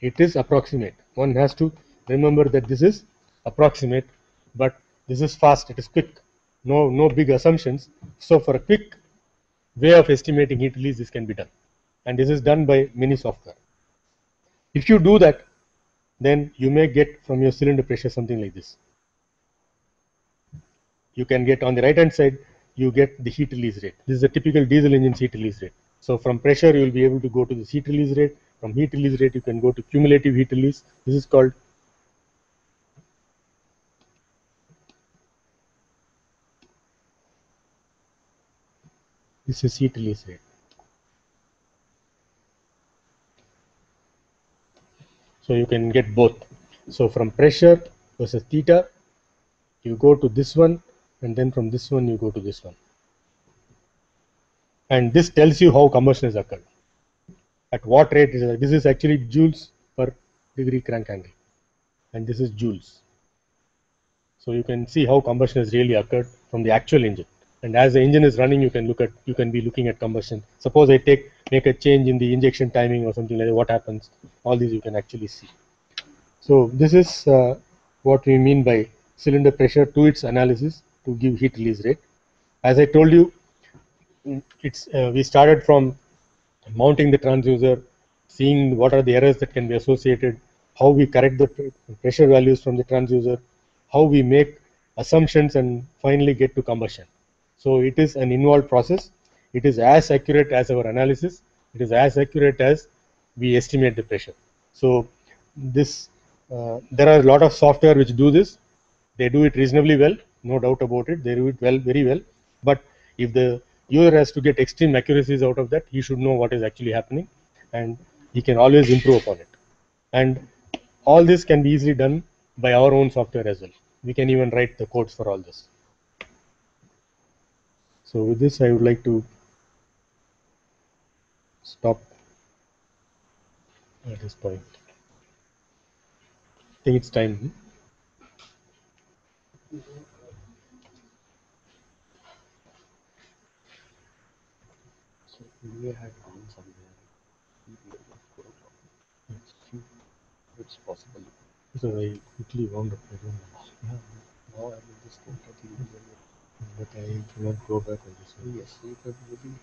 it is approximate. One has to remember that this is approximate, but this is fast. It is quick. No no big assumptions. So for a quick way of estimating heat release, this can be done, and this is done by many software. If you do that, then you may get from your cylinder pressure something like this. You can get on the right hand side, you get the heat release rate. This is a typical diesel engine heat release rate. So from pressure, you will be able to go to the heat release rate. From heat release rate, you can go to cumulative heat release. This is called this is release. So you can get both. So from pressure versus theta, you go to this one and then from this one you go to this one. And this tells you how combustion has occurred. At what rate is? This is actually joules per degree crank angle. And this is joules. So you can see how combustion has really occurred from the actual engine. And as the engine is running, you can look at you can be looking at combustion. Suppose I take make a change in the injection timing or something like that. What happens? All these you can actually see. So this is uh, what we mean by cylinder pressure to its analysis to give heat release rate. As I told you, it's uh, we started from mounting the transducer, seeing what are the errors that can be associated, how we correct the pressure values from the transducer, how we make assumptions and finally get to combustion. So it is an involved process. It is as accurate as our analysis. It is as accurate as we estimate the pressure. So this uh, there are a lot of software which do this. They do it reasonably well, no doubt about it. They do it well, very well. But if the user has to get extreme accuracies out of that, he should know what is actually happening, and he can always improve upon it. And all this can be easily done by our own software as well. We can even write the codes for all this. So with this, I would like to stop at this point. I think it's time. So we had gone somewhere. It's possible. So I quickly wound up. I don't know. Yeah. Now I will just you will. But I cannot go back on this one. Yes, you could maybe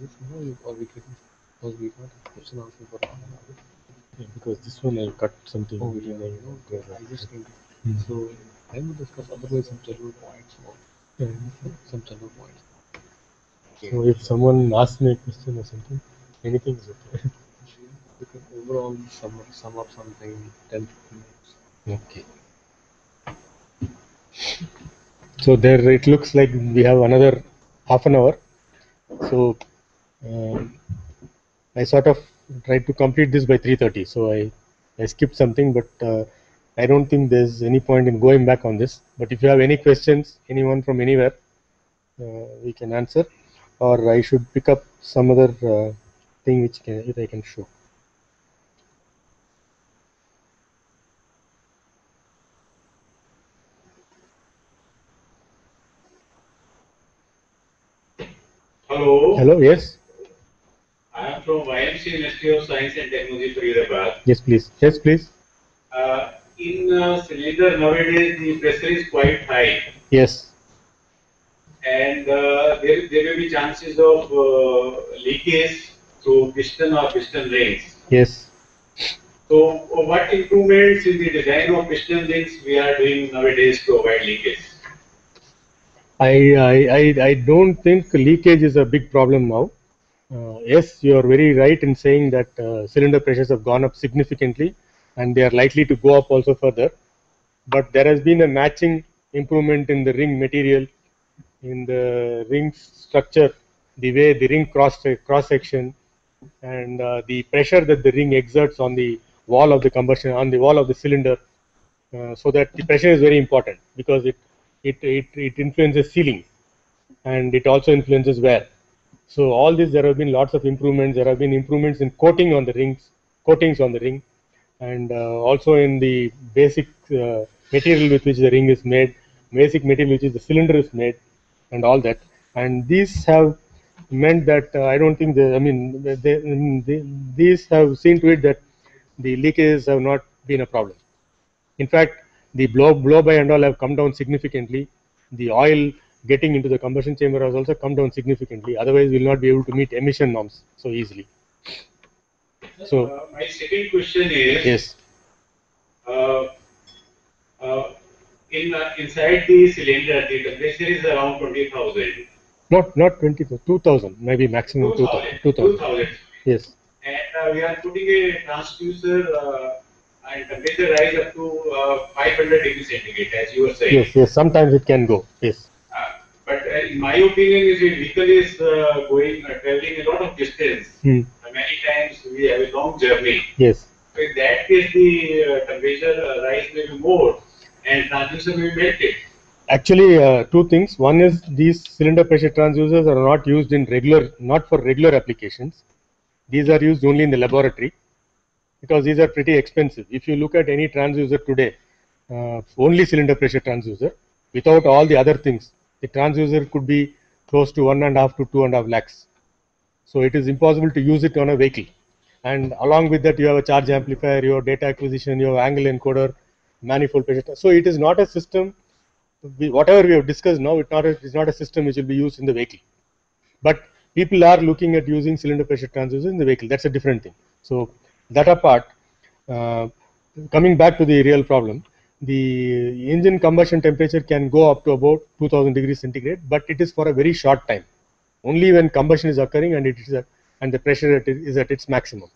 you, or we could because we got a question answer for half. Yeah, because this one I cut something. Oh, yeah, I go back. I just think Hmm. so. I will discuss otherwise some general points or Yeah. some general points. So if someone asks me a question or something, anything is okay. We can overall sum up, sum up something 10 minutes. Okay. So there it looks like we have another half an hour. So um, I sort of tried to complete this by 3:30. So I I skipped something, but uh, I don't think there's any point in going back on this. But if you have any questions, anyone from anywhere, uh, we can answer, or I should pick up some other uh, thing which can, which I can show. Hello. Hello. Yes. I am from YMCA University of Science and Technology, Faridabad. Yes, please. Yes, please. Uh, in uh, cylinder nowadays, the pressure is quite high, Yes. and uh, there, there may be chances of uh, leakage through piston or piston rings. Yes. So, uh, what improvements in the design of piston rings we are doing nowadays to avoid leakage? I, I, I, don't think leakage is a big problem now. Uh, yes, you are very right in saying that uh, cylinder pressures have gone up significantly and they are likely to go up also further. But there has been a matching improvement in the ring material, in the ring structure, the way the ring cross, cross section, and uh, the pressure that the ring exerts on the wall of the combustion, on the wall of the cylinder. Uh, so that the pressure is very important because it it, it, it influences sealing and it also influences wear. So all this there have been lots of improvements. There have been improvements in coating on the rings, coatings on the ring, and uh, also in the basic uh, material with which the ring is made, basic material which is the cylinder is made, and all that. And these have meant that uh, I don't think the I mean they, they, these have seen to it that the leakages have not been a problem. In fact, the blow blow by and all have come down significantly. The oil getting into the combustion chamber has also come down significantly. Otherwise, we'll not be able to meet emission norms so easily. So Uh, my second question is. yes, uh, uh, in uh, inside the cylinder, the temperature is around 20,000. not not 20, 2000 maybe maximum 2000. 2000. 2000. Yes, And uh, we are putting a transducer uh, and temperature rise up to uh, 500 degrees centigrade, as you were saying. yes, yes. Sometimes it can go. Yes, Uh, but uh, in my opinion, if a vehicle is uh, going, uh, traveling a lot of distance, Hmm. many times we have a long journey. yes. So in that case, the uh, temperature rise may be more and transducer may be melted. Actually, uh, two things. One is these cylinder pressure transducers are not used in regular, not for regular applications. These are used only in the laboratory because these are pretty expensive. If you look at any transducer today, uh, only cylinder pressure transducer, without all the other things, the transducer could be close to one and a half to two and a half lakhs. So it is impossible to use it on a vehicle. And along with that, you have a charge amplifier, your data acquisition, your angle encoder, manifold pressure. So it is not a system. We, whatever we have discussed now, it not it's not a system which will be used in the vehicle. But people are looking at using cylinder pressure transducers in the vehicle. That's a different thing. So that apart, uh, coming back to the real problem, the engine combustion temperature can go up to about 2000 degrees centigrade, but it is for a very short time. Only when combustion is occurring and it is a, and the pressure at is at its maximum.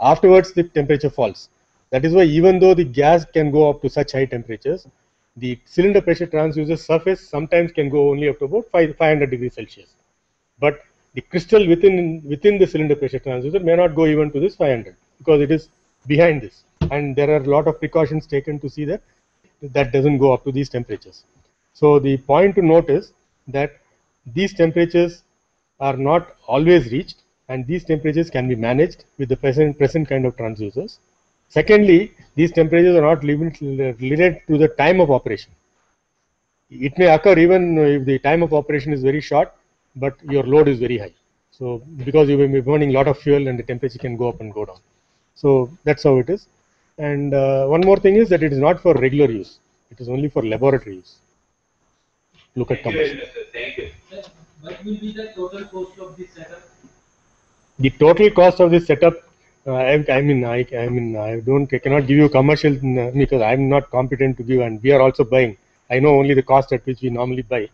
Afterwards, the temperature falls. That is why even though the gas can go up to such high temperatures, the cylinder pressure transducer surface sometimes can go only up to about 500 degrees Celsius. But the crystal within within the cylinder pressure transducer may not go even to this 500 because it is behind this, and there are a lot of precautions taken to see that that doesn't go up to these temperatures. So the point to note is that these temperatures are not always reached, and these temperatures can be managed with the present present kind of transducers. Secondly, these temperatures are not limit- related to the time of operation. It may occur even if the time of operation is very short, but your load is very high. So because you will be burning a lot of fuel and the temperature can go up and go down. So that's how it is. And uh, one more thing is that it is not for regular use. It is only for laboratory use. Look at Thank you very commercial. much. Thank you. What will be the total cost of this setup? The total cost of this setup, uh, I, I mean, I, I mean, I don't, I cannot give you commercial because I'm not competent to give, and we are also buying. I know only the cost at which we normally buy.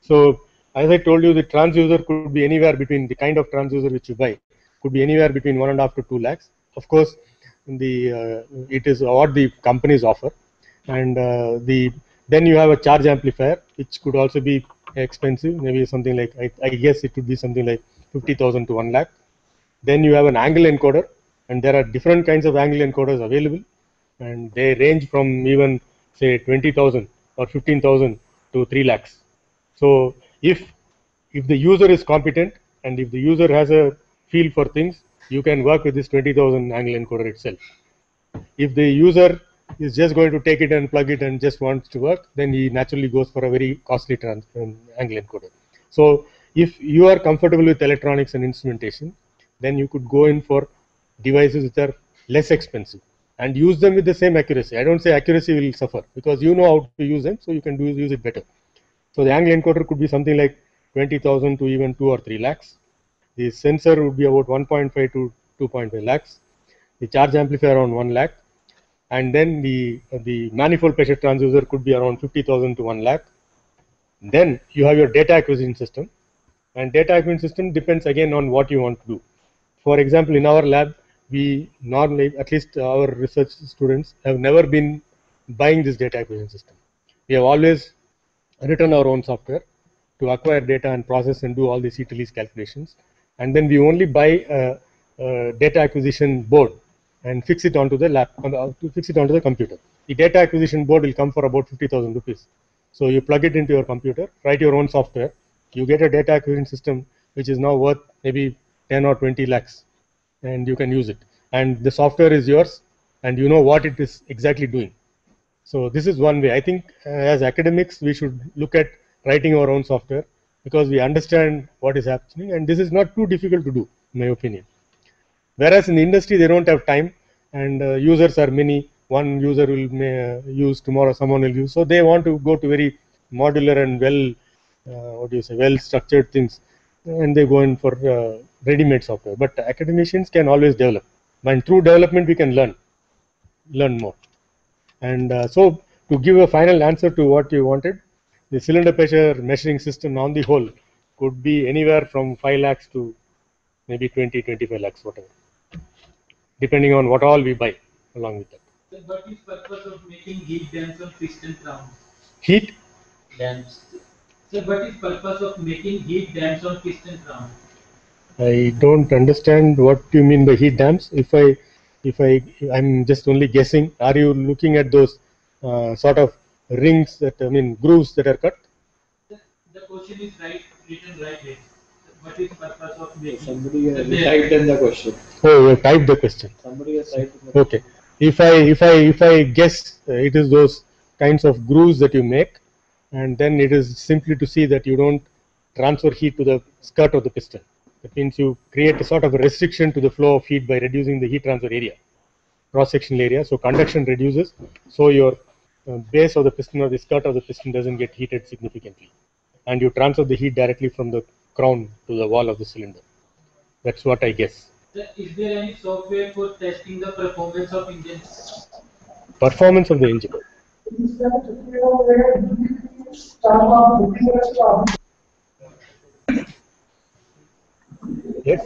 So, as I told you, the transducer could be anywhere between the kind of transducer which you buy could be anywhere between one and a half to two lakhs. Of course, the uh, it is what the companies offer, and uh, the then you have a charge amplifier which could also be expensive, maybe something like I, I guess it would be something like fifty thousand to one lakh. Then you have an angle encoder, and there are different kinds of angle encoders available, and they range from even say twenty thousand or fifteen thousand to three lakhs. So if if the user is competent and if the user has a feel for things, you can work with this twenty thousand angle encoder itself. If the user is just going to take it and plug it and just wants to work, then he naturally goes for a very costly trans um, angle encoder. So if you are comfortable with electronics and instrumentation, then you could go in for devices which are less expensive and use them with the same accuracy. I don't say accuracy will suffer because you know how to use them, so you can do use it better. So the angle encoder could be something like 20,000 to even 2 or 3 lakhs. The sensor would be about 1.5 to 2.5 lakhs. The charge amplifier around 1 lakh. And then the, uh, the manifold pressure transducer could be around 50,000 to 1 lakh. Then you have your data acquisition system. And data acquisition system depends again on what you want to do. For example, in our lab, we normally, at least our research students, have never been buying this data acquisition system. We have always written our own software to acquire data and process and do all these heat release calculations. And then we only buy a, a data acquisition board and fix it onto the lap, the, to fix it onto the computer. The data acquisition board will come for about 50,000 rupees. So you plug it into your computer, write your own software, you get a data acquisition system which is now worth maybe 10 or 20 lakhs and you can use it. And the software is yours and you know what it is exactly doing. So this is one way. I think uh, as academics, we should look at writing our own software because we understand what is happening and this is not too difficult to do, in my opinion. Whereas in the industry, they don't have time and uh, users are many. One user will may, uh, use tomorrow, someone will use. So they want to go to very modular and well, uh, what do you say, well structured things and they go in for uh, ready-made software. But academicians can always develop. And through development, we can learn, learn more. And uh, so, to give a final answer to what you wanted, the cylinder pressure measuring system on the whole could be anywhere from 5 lakhs to maybe 20, 25 lakhs, whatever, depending on what all we buy along with that. Sir, what is purpose of making heat dams on piston crowns? Heat, Dams. Sir, what is purpose of making heat dams on piston crowns? I don't understand what you mean by heat dams. If I, if I, I'm just only guessing. Are you looking at those uh, sort of rings that I mean grooves that are cut? Sir, the question is right, written right here. What is purpose of making? Somebody has typed in the question. Oh, you typed the question. Somebody has typed in the Okay. If I if I if I guess uh, it is those kinds of grooves that you make, and then it is simply to see that you don't transfer heat to the skirt of the piston. That means you create a sort of a restriction to the flow of heat by reducing the heat transfer area, cross sectional area. So conduction reduces, so your uh, Uh, base of the piston or the skirt of the piston doesn't get heated significantly, and you transfer the heat directly from the crown to the wall of the cylinder. That's what I guess. Sir, is there any software for testing the performance of engines? Performance of the engine. Yes.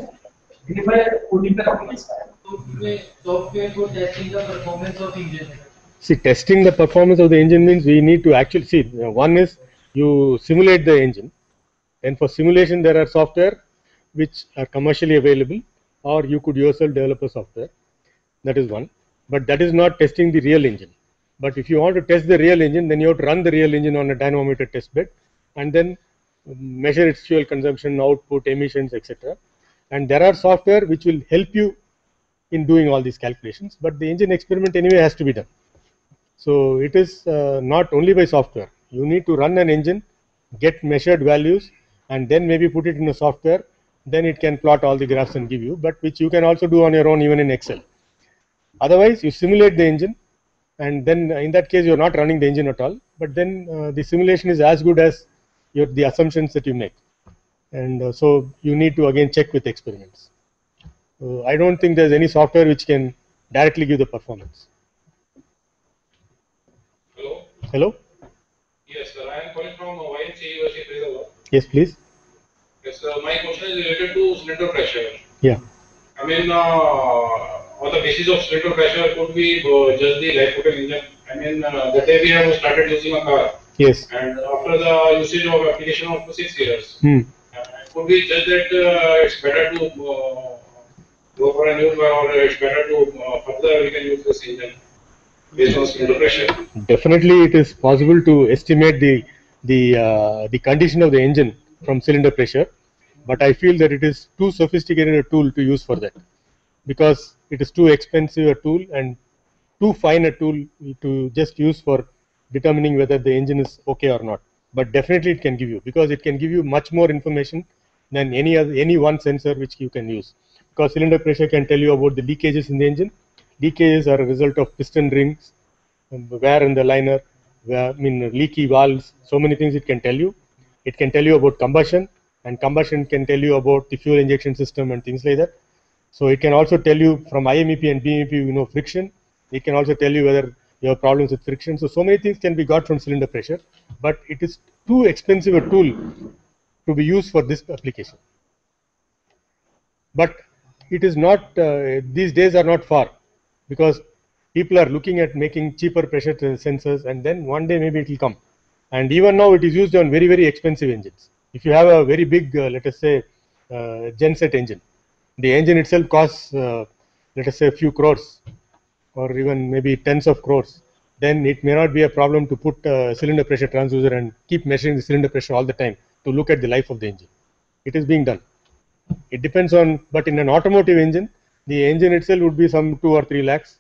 Software for testing the performance of engine. See, testing the performance of the engine means we need to actually see. One is you simulate the engine, and for simulation there are software which are commercially available, or you could yourself develop a software. That is one, but that is not testing the real engine. But if you want to test the real engine, then you have to run the real engine on a dynamometer test bed, and then measure its fuel consumption, output, emissions, etc. and there are software which will help you in doing all these calculations but the engine experiment anyway has to be done so it is uh, not only by software. You need to run an engine get measured values and then maybe put it in a software. Then it can plot all the graphs and give you but which you can also do on your own even in excel. Otherwise you simulate the engine and then uh, in that case you're not running the engine at all. But then uh, the simulation is as good as your the assumptions that you make. And uh, so you need to again check with experiments. I don't think there's any software which can directly give the performance Hello. Yes, sir. I am calling from YMCA University, Faridabad. yes please Yes, sir. My question is related to cylinder pressure. yeah I mean, uh, on the basis of cylinder pressure, could we uh, judge the life of an engine? I mean, uh, the day we have started using a car, yes and after the usage of application of six years, hmm. uh, could we judge that uh, it's better to uh, go for a new car, or it's better to uh, further we can use this engine definitely it is possible to estimate the the uh, the condition of the engine from cylinder pressure but i feel that it is too sophisticated a tool to use for that because it is too expensive a tool and too fine a tool to just use for determining whether the engine is okay or not. But definitely it can give you because it can give you much more information than any other any one sensor which you can use. Because cylinder pressure can tell you about the leakages in the engine leakages are a result of piston rings um, wear in the liner, I mean leaky valves, so many things it can tell you. It can tell you about combustion, and combustion can tell you about the fuel injection system and things like that. So it can also tell you from IMEP and BMEP, you know, friction. It can also tell you whether you have problems with friction. So so many things can be got from cylinder pressure, but it is too expensive a tool to be used for this application. But it is not uh, these days are not far because people are looking at making cheaper pressure sensors and then one day maybe it will come. And even now it is used on very very expensive engines. If you have a very big uh, let us say uh, genset engine the engine itself costs uh, let us say a few crores or even maybe tens of crores then it may not be a problem to put a cylinder pressure transducer and keep measuring the cylinder pressure all the time to look at the life of the engine. It is being done. It depends on but in an automotive engine the engine itself would be some 2 or 3 lakhs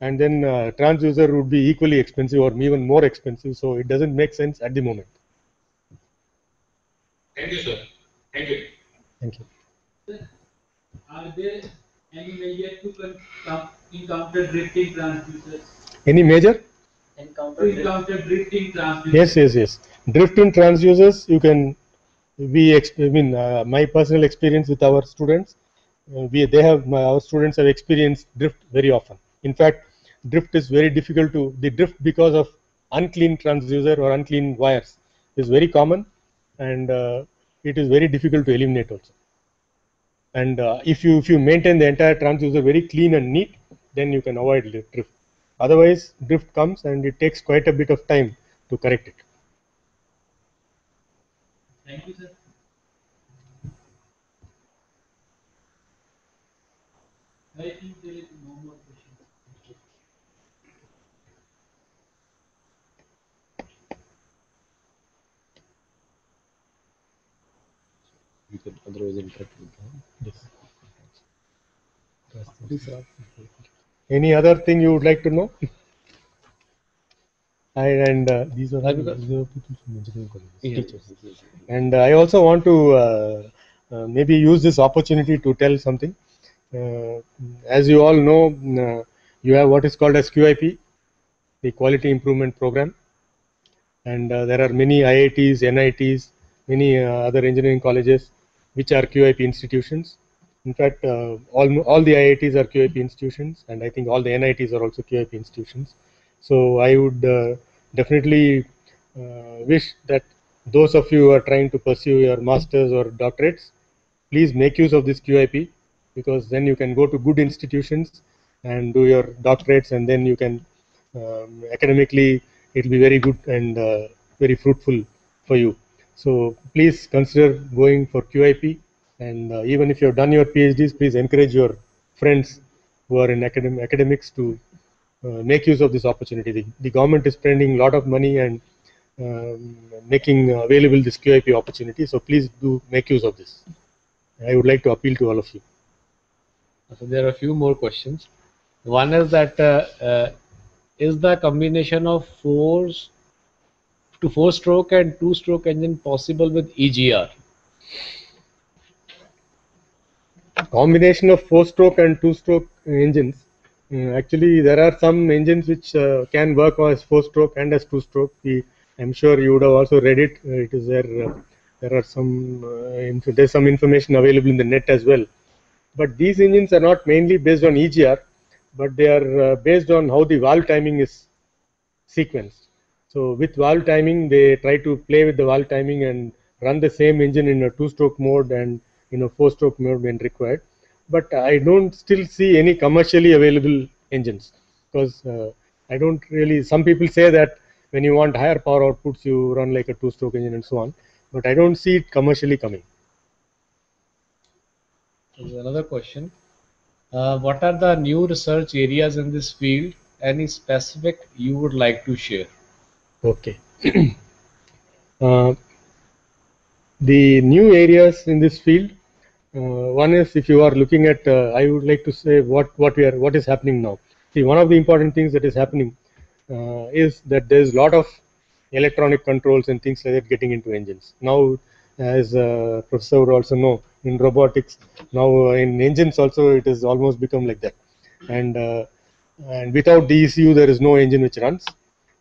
and then uh, transducer would be equally expensive or even more expensive so it doesn't make sense at the moment Thank you, sir. Thank you. thank you Are there any measure to con- com- encounter drifting transducers? any major To encounter encounter drifting transducers? yes yes yes Drifting transducers you can we ex- i mean uh, my personal experience with our students we they have our students have experienced drift very often. In fact drift is very difficult to the drift because of unclean transducer or unclean wires is very common and uh, it is very difficult to eliminate also. And uh, if you if you maintain the entire transducer very clean and neat then you can avoid drift. Otherwise drift comes and it takes quite a bit of time to correct it. Thank you, sir. I think there is no more question. We could otherwise interact with them. Any other thing you would like to know? I, and uh, these are, I will- these are people from engineering colleges, Yeah, teachers. yes, yes, yes. And I also want to uh, uh, maybe use this opportunity to tell something. Uh, as you all know, uh, you have what is called as QIP, the Quality Improvement Program, and uh, there are many IITs, NITs, many other engineering colleges which are QIP institutions. In fact, uh, all all the IITs are QIP institutions, and I think all the NITs are also QIP institutions. So I would uh, definitely uh, wish that those of you who are trying to pursue your masters or doctorates, please make use of this QIP because then you can go to good institutions and do your doctorates, and then you can um, academically it will be very good and uh, very fruitful for you. So please consider going for QIP, and uh, even if you have done your PhDs, please encourage your friends who are in academ- academics to uh, make use of this opportunity. The, the government is spending a lot of money and um, making available this QIP opportunity. So please do make use of this. I would like to appeal to all of you. So there are a few more questions. One is that uh, uh, is the combination of four to four stroke and two stroke engine possible with EGR? Combination of four-stroke and two-stroke engines. Uh, actually, there are some engines which uh, can work as four-stroke and as two-stroke. I'm sure you would have also read it. It is there. Uh, there are some. Uh, there's some information available in the net as well. But these engines are not mainly based on EGR, but they are uh, based on how the valve timing is sequenced. So with valve timing, they try to play with the valve timing and run the same engine in a two-stroke mode and in a four-stroke mode when required. But I don't still see any commercially available engines because uh, I don't really. Some people say that when you want higher power outputs, you run like a two-stroke engine and so on. But I don't see it commercially coming. There's another question. Uh, what are the new research areas in this field? Any specific you would like to share? Okay. uh, the new areas in this field. Uh, one is if you are looking at, uh, I would like to say what what we are what is happening now. See, one of the important things that is happening uh, is that there is a lot of electronic controls and things like that getting into engines. Now, as uh, Professor also know, in robotics, now in engines also it has almost become like that. And uh, and without the ECU, there is no engine which runs.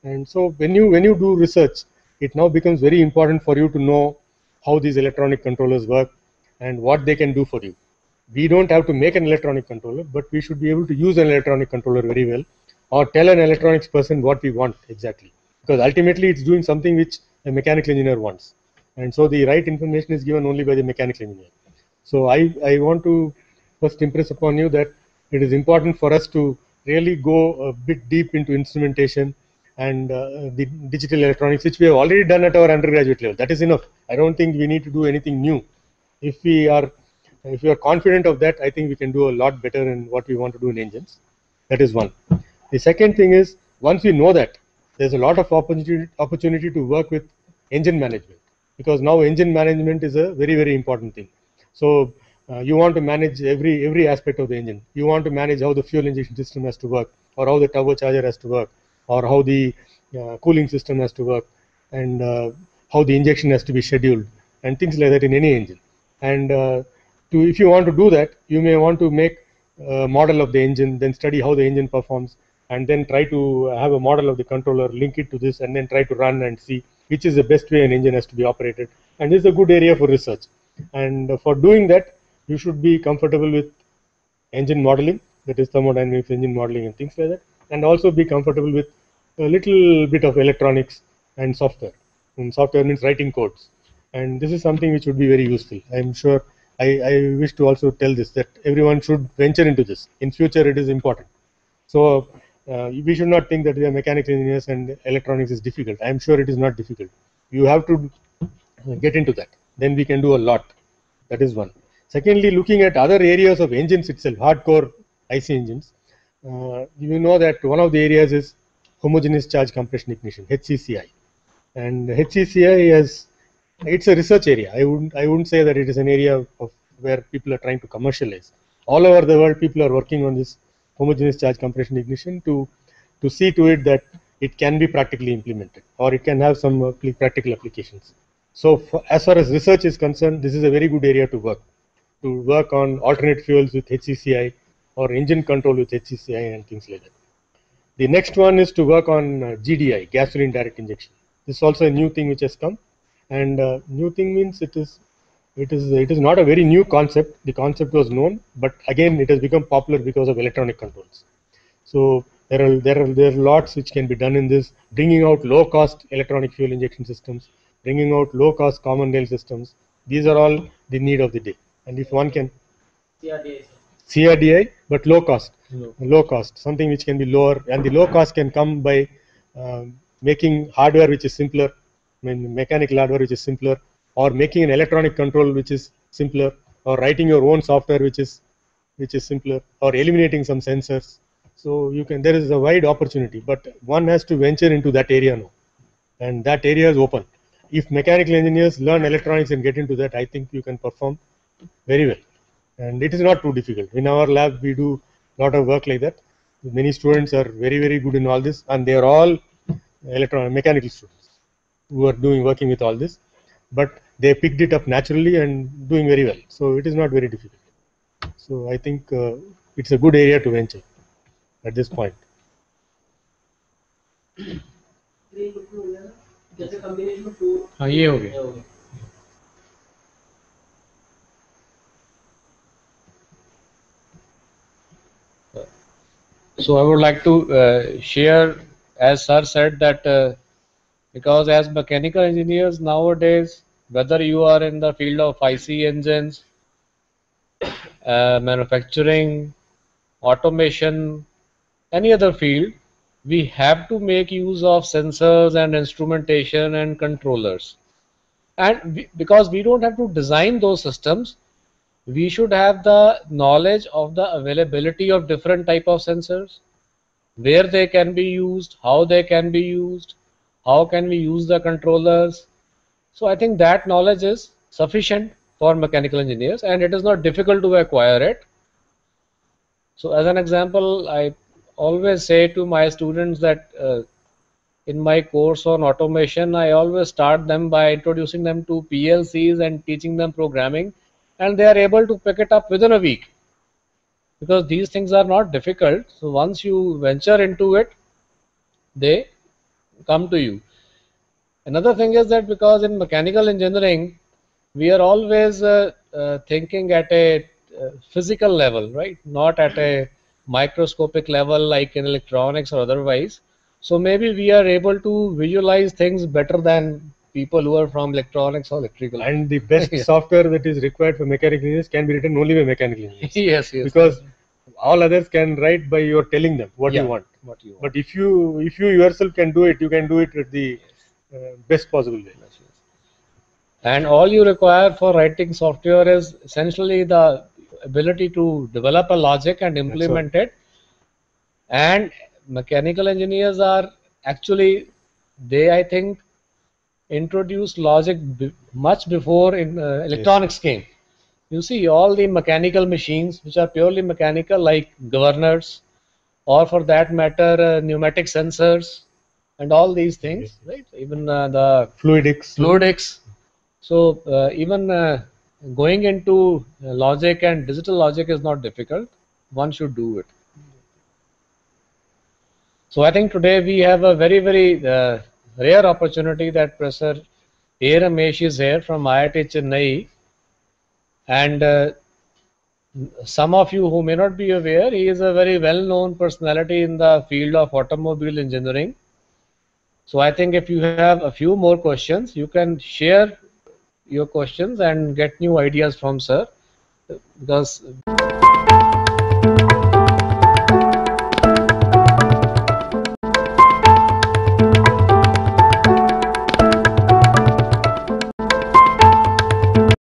And so when you when you do research, it now becomes very important for you to know how these electronic controllers work and what they can do for you. We don't have to make an electronic controller, but we should be able to use an electronic controller very well, or tell an electronics person what we want exactly, because ultimately it's doing something which a mechanical engineer wants, and so the right information is given only by the mechanical engineer. So I I want to first impress upon you that it is important for us to really go a bit deep into instrumentation and uh, the digital electronics, which we have already done at our undergraduate level. That is enough. I don't think we need to do anything new. If we are, if we are confident of that, I think we can do a lot better in what we want to do in engines. That is one. The second thing is once we know that, there's a lot of opportunity opportunity to work with engine management because now engine management is a very very important thing. So uh, you want to manage every every aspect of the engine. You want to manage how the fuel injection system has to work, or how the turbocharger has to work, or how the uh, cooling system has to work, and uh, how the injection has to be scheduled, and things like that in any engine. And uh, to if you want to do that, you may want to make a model of the engine, then study how the engine performs, and then try to have a model of the controller, link it to this, and then try to run and see which is the best way an engine has to be operated. And is a good area for research. And for doing that, you should be comfortable with engine modeling, that is thermodynamics, engine modeling, and things like that, and also be comfortable with a little bit of electronics and software. And software means writing codes. And this is something which would be very useful. I'm sure I, I wish to also tell this that everyone should venture into this. In future, it is important. So we should not think that we are mechanical engineers and electronics is difficult. I'm sure it is not difficult. You have to get into that. Then we can do a lot. That is one. Secondly, looking at other areas of engines itself, hardcore IC engines, uh, you know that one of the areas is homogeneous charge compression ignition, HCCI. And HCCI has, it's a research area. I wouldn't, I wouldn't say that it is an area of where people are trying to commercialize. All over the world, people are working on this homogeneous charge compression ignition to, to see to it that it can be practically implemented or it can have some uh, practical applications. So for, as far as research is concerned, this is a very good area to work to work on alternate fuels with HCCI or engine control with HCCI and things like that. The next one is to work on uh, GDI, gasoline direct injection. This is also a new thing which has come, and uh, new thing means it is it is it is not a very new concept. The concept was known, but again it has become popular because of electronic controls. So there are there are there are lots which can be done in this, bringing out low cost electronic fuel injection systems, bringing out low cost common rail systems. These are all the need of the day and if one can CRDI. CRDI but low cost No. low cost something which can be lower and the low cost can come by um, making hardware which is simpler I mean mechanical hardware which is simpler or making an electronic control which is simpler or writing your own software which is which is simpler or eliminating some sensors so you can there is a wide opportunity but one has to venture into that area now and that area is open if mechanical engineers learn electronics and get into that i think you can perform very well. And it is not too difficult. In our lab, we do a lot of work like that. Many students are very, very good in all this, and they are all electron mechanical students who are doing working with all this But they picked it up naturally and doing very well. So it is not very difficult. So I think uh, it's a good area to venture at this point. जैसे combination of two हाँ ये हो गया हो गया So I would like to uh, share, as Sir said, that uh, because as mechanical engineers nowadays, whether you are in the field of IC engines, uh, manufacturing, automation, any other field, we have to make use of sensors and instrumentation and controllers. And we, because we don't have to design those systems, we should have the knowledge of the availability of different type of sensors where they can be used how they can be used how can we use the controllers? So i think that knowledge is sufficient for mechanical engineers and it is not difficult to acquire it. So as an example i always say to my students that uh, in my course on automation i always start them by introducing them to plcs and teaching them programming and they are able to pick it up within a week. Because these things are not difficult. So once you venture into it they come to you. Another thing is that because in mechanical engineering we are always uh, uh, thinking at a uh, physical level right? Not at a microscopic level like in electronics or otherwise. So maybe we are able to visualize things better than people who are from electronics or electrical. And the best Yeah. software that is required for mechanical engineers can be written only by mechanical engineers. yes yes. Because all others can write by your telling them what Yeah. you want. what you want. But if you if you yourself can do it, you can do it at the uh, best possible way. And all you require for writing software is essentially the ability to develop a logic and implement it. And mechanical engineers are actually, they I think, introduced logic b- much before in uh, electronics came. You see, all the mechanical machines, which are purely mechanical, like governors, or for that matter, uh, pneumatic sensors, and all these things, right? Even uh, the Fluidics. fluidics. So uh, even uh, going into uh, logic and digital logic is not difficult. One should do it. So I think today we have a very very uh, rare opportunity that Professor A. Ramesh is here from IIT Chennai, and uh, some of you who may not be aware, he is a very well-known personality in the field of automobile engineering. So I think if you have a few more questions, you can share your questions and get new ideas from sir because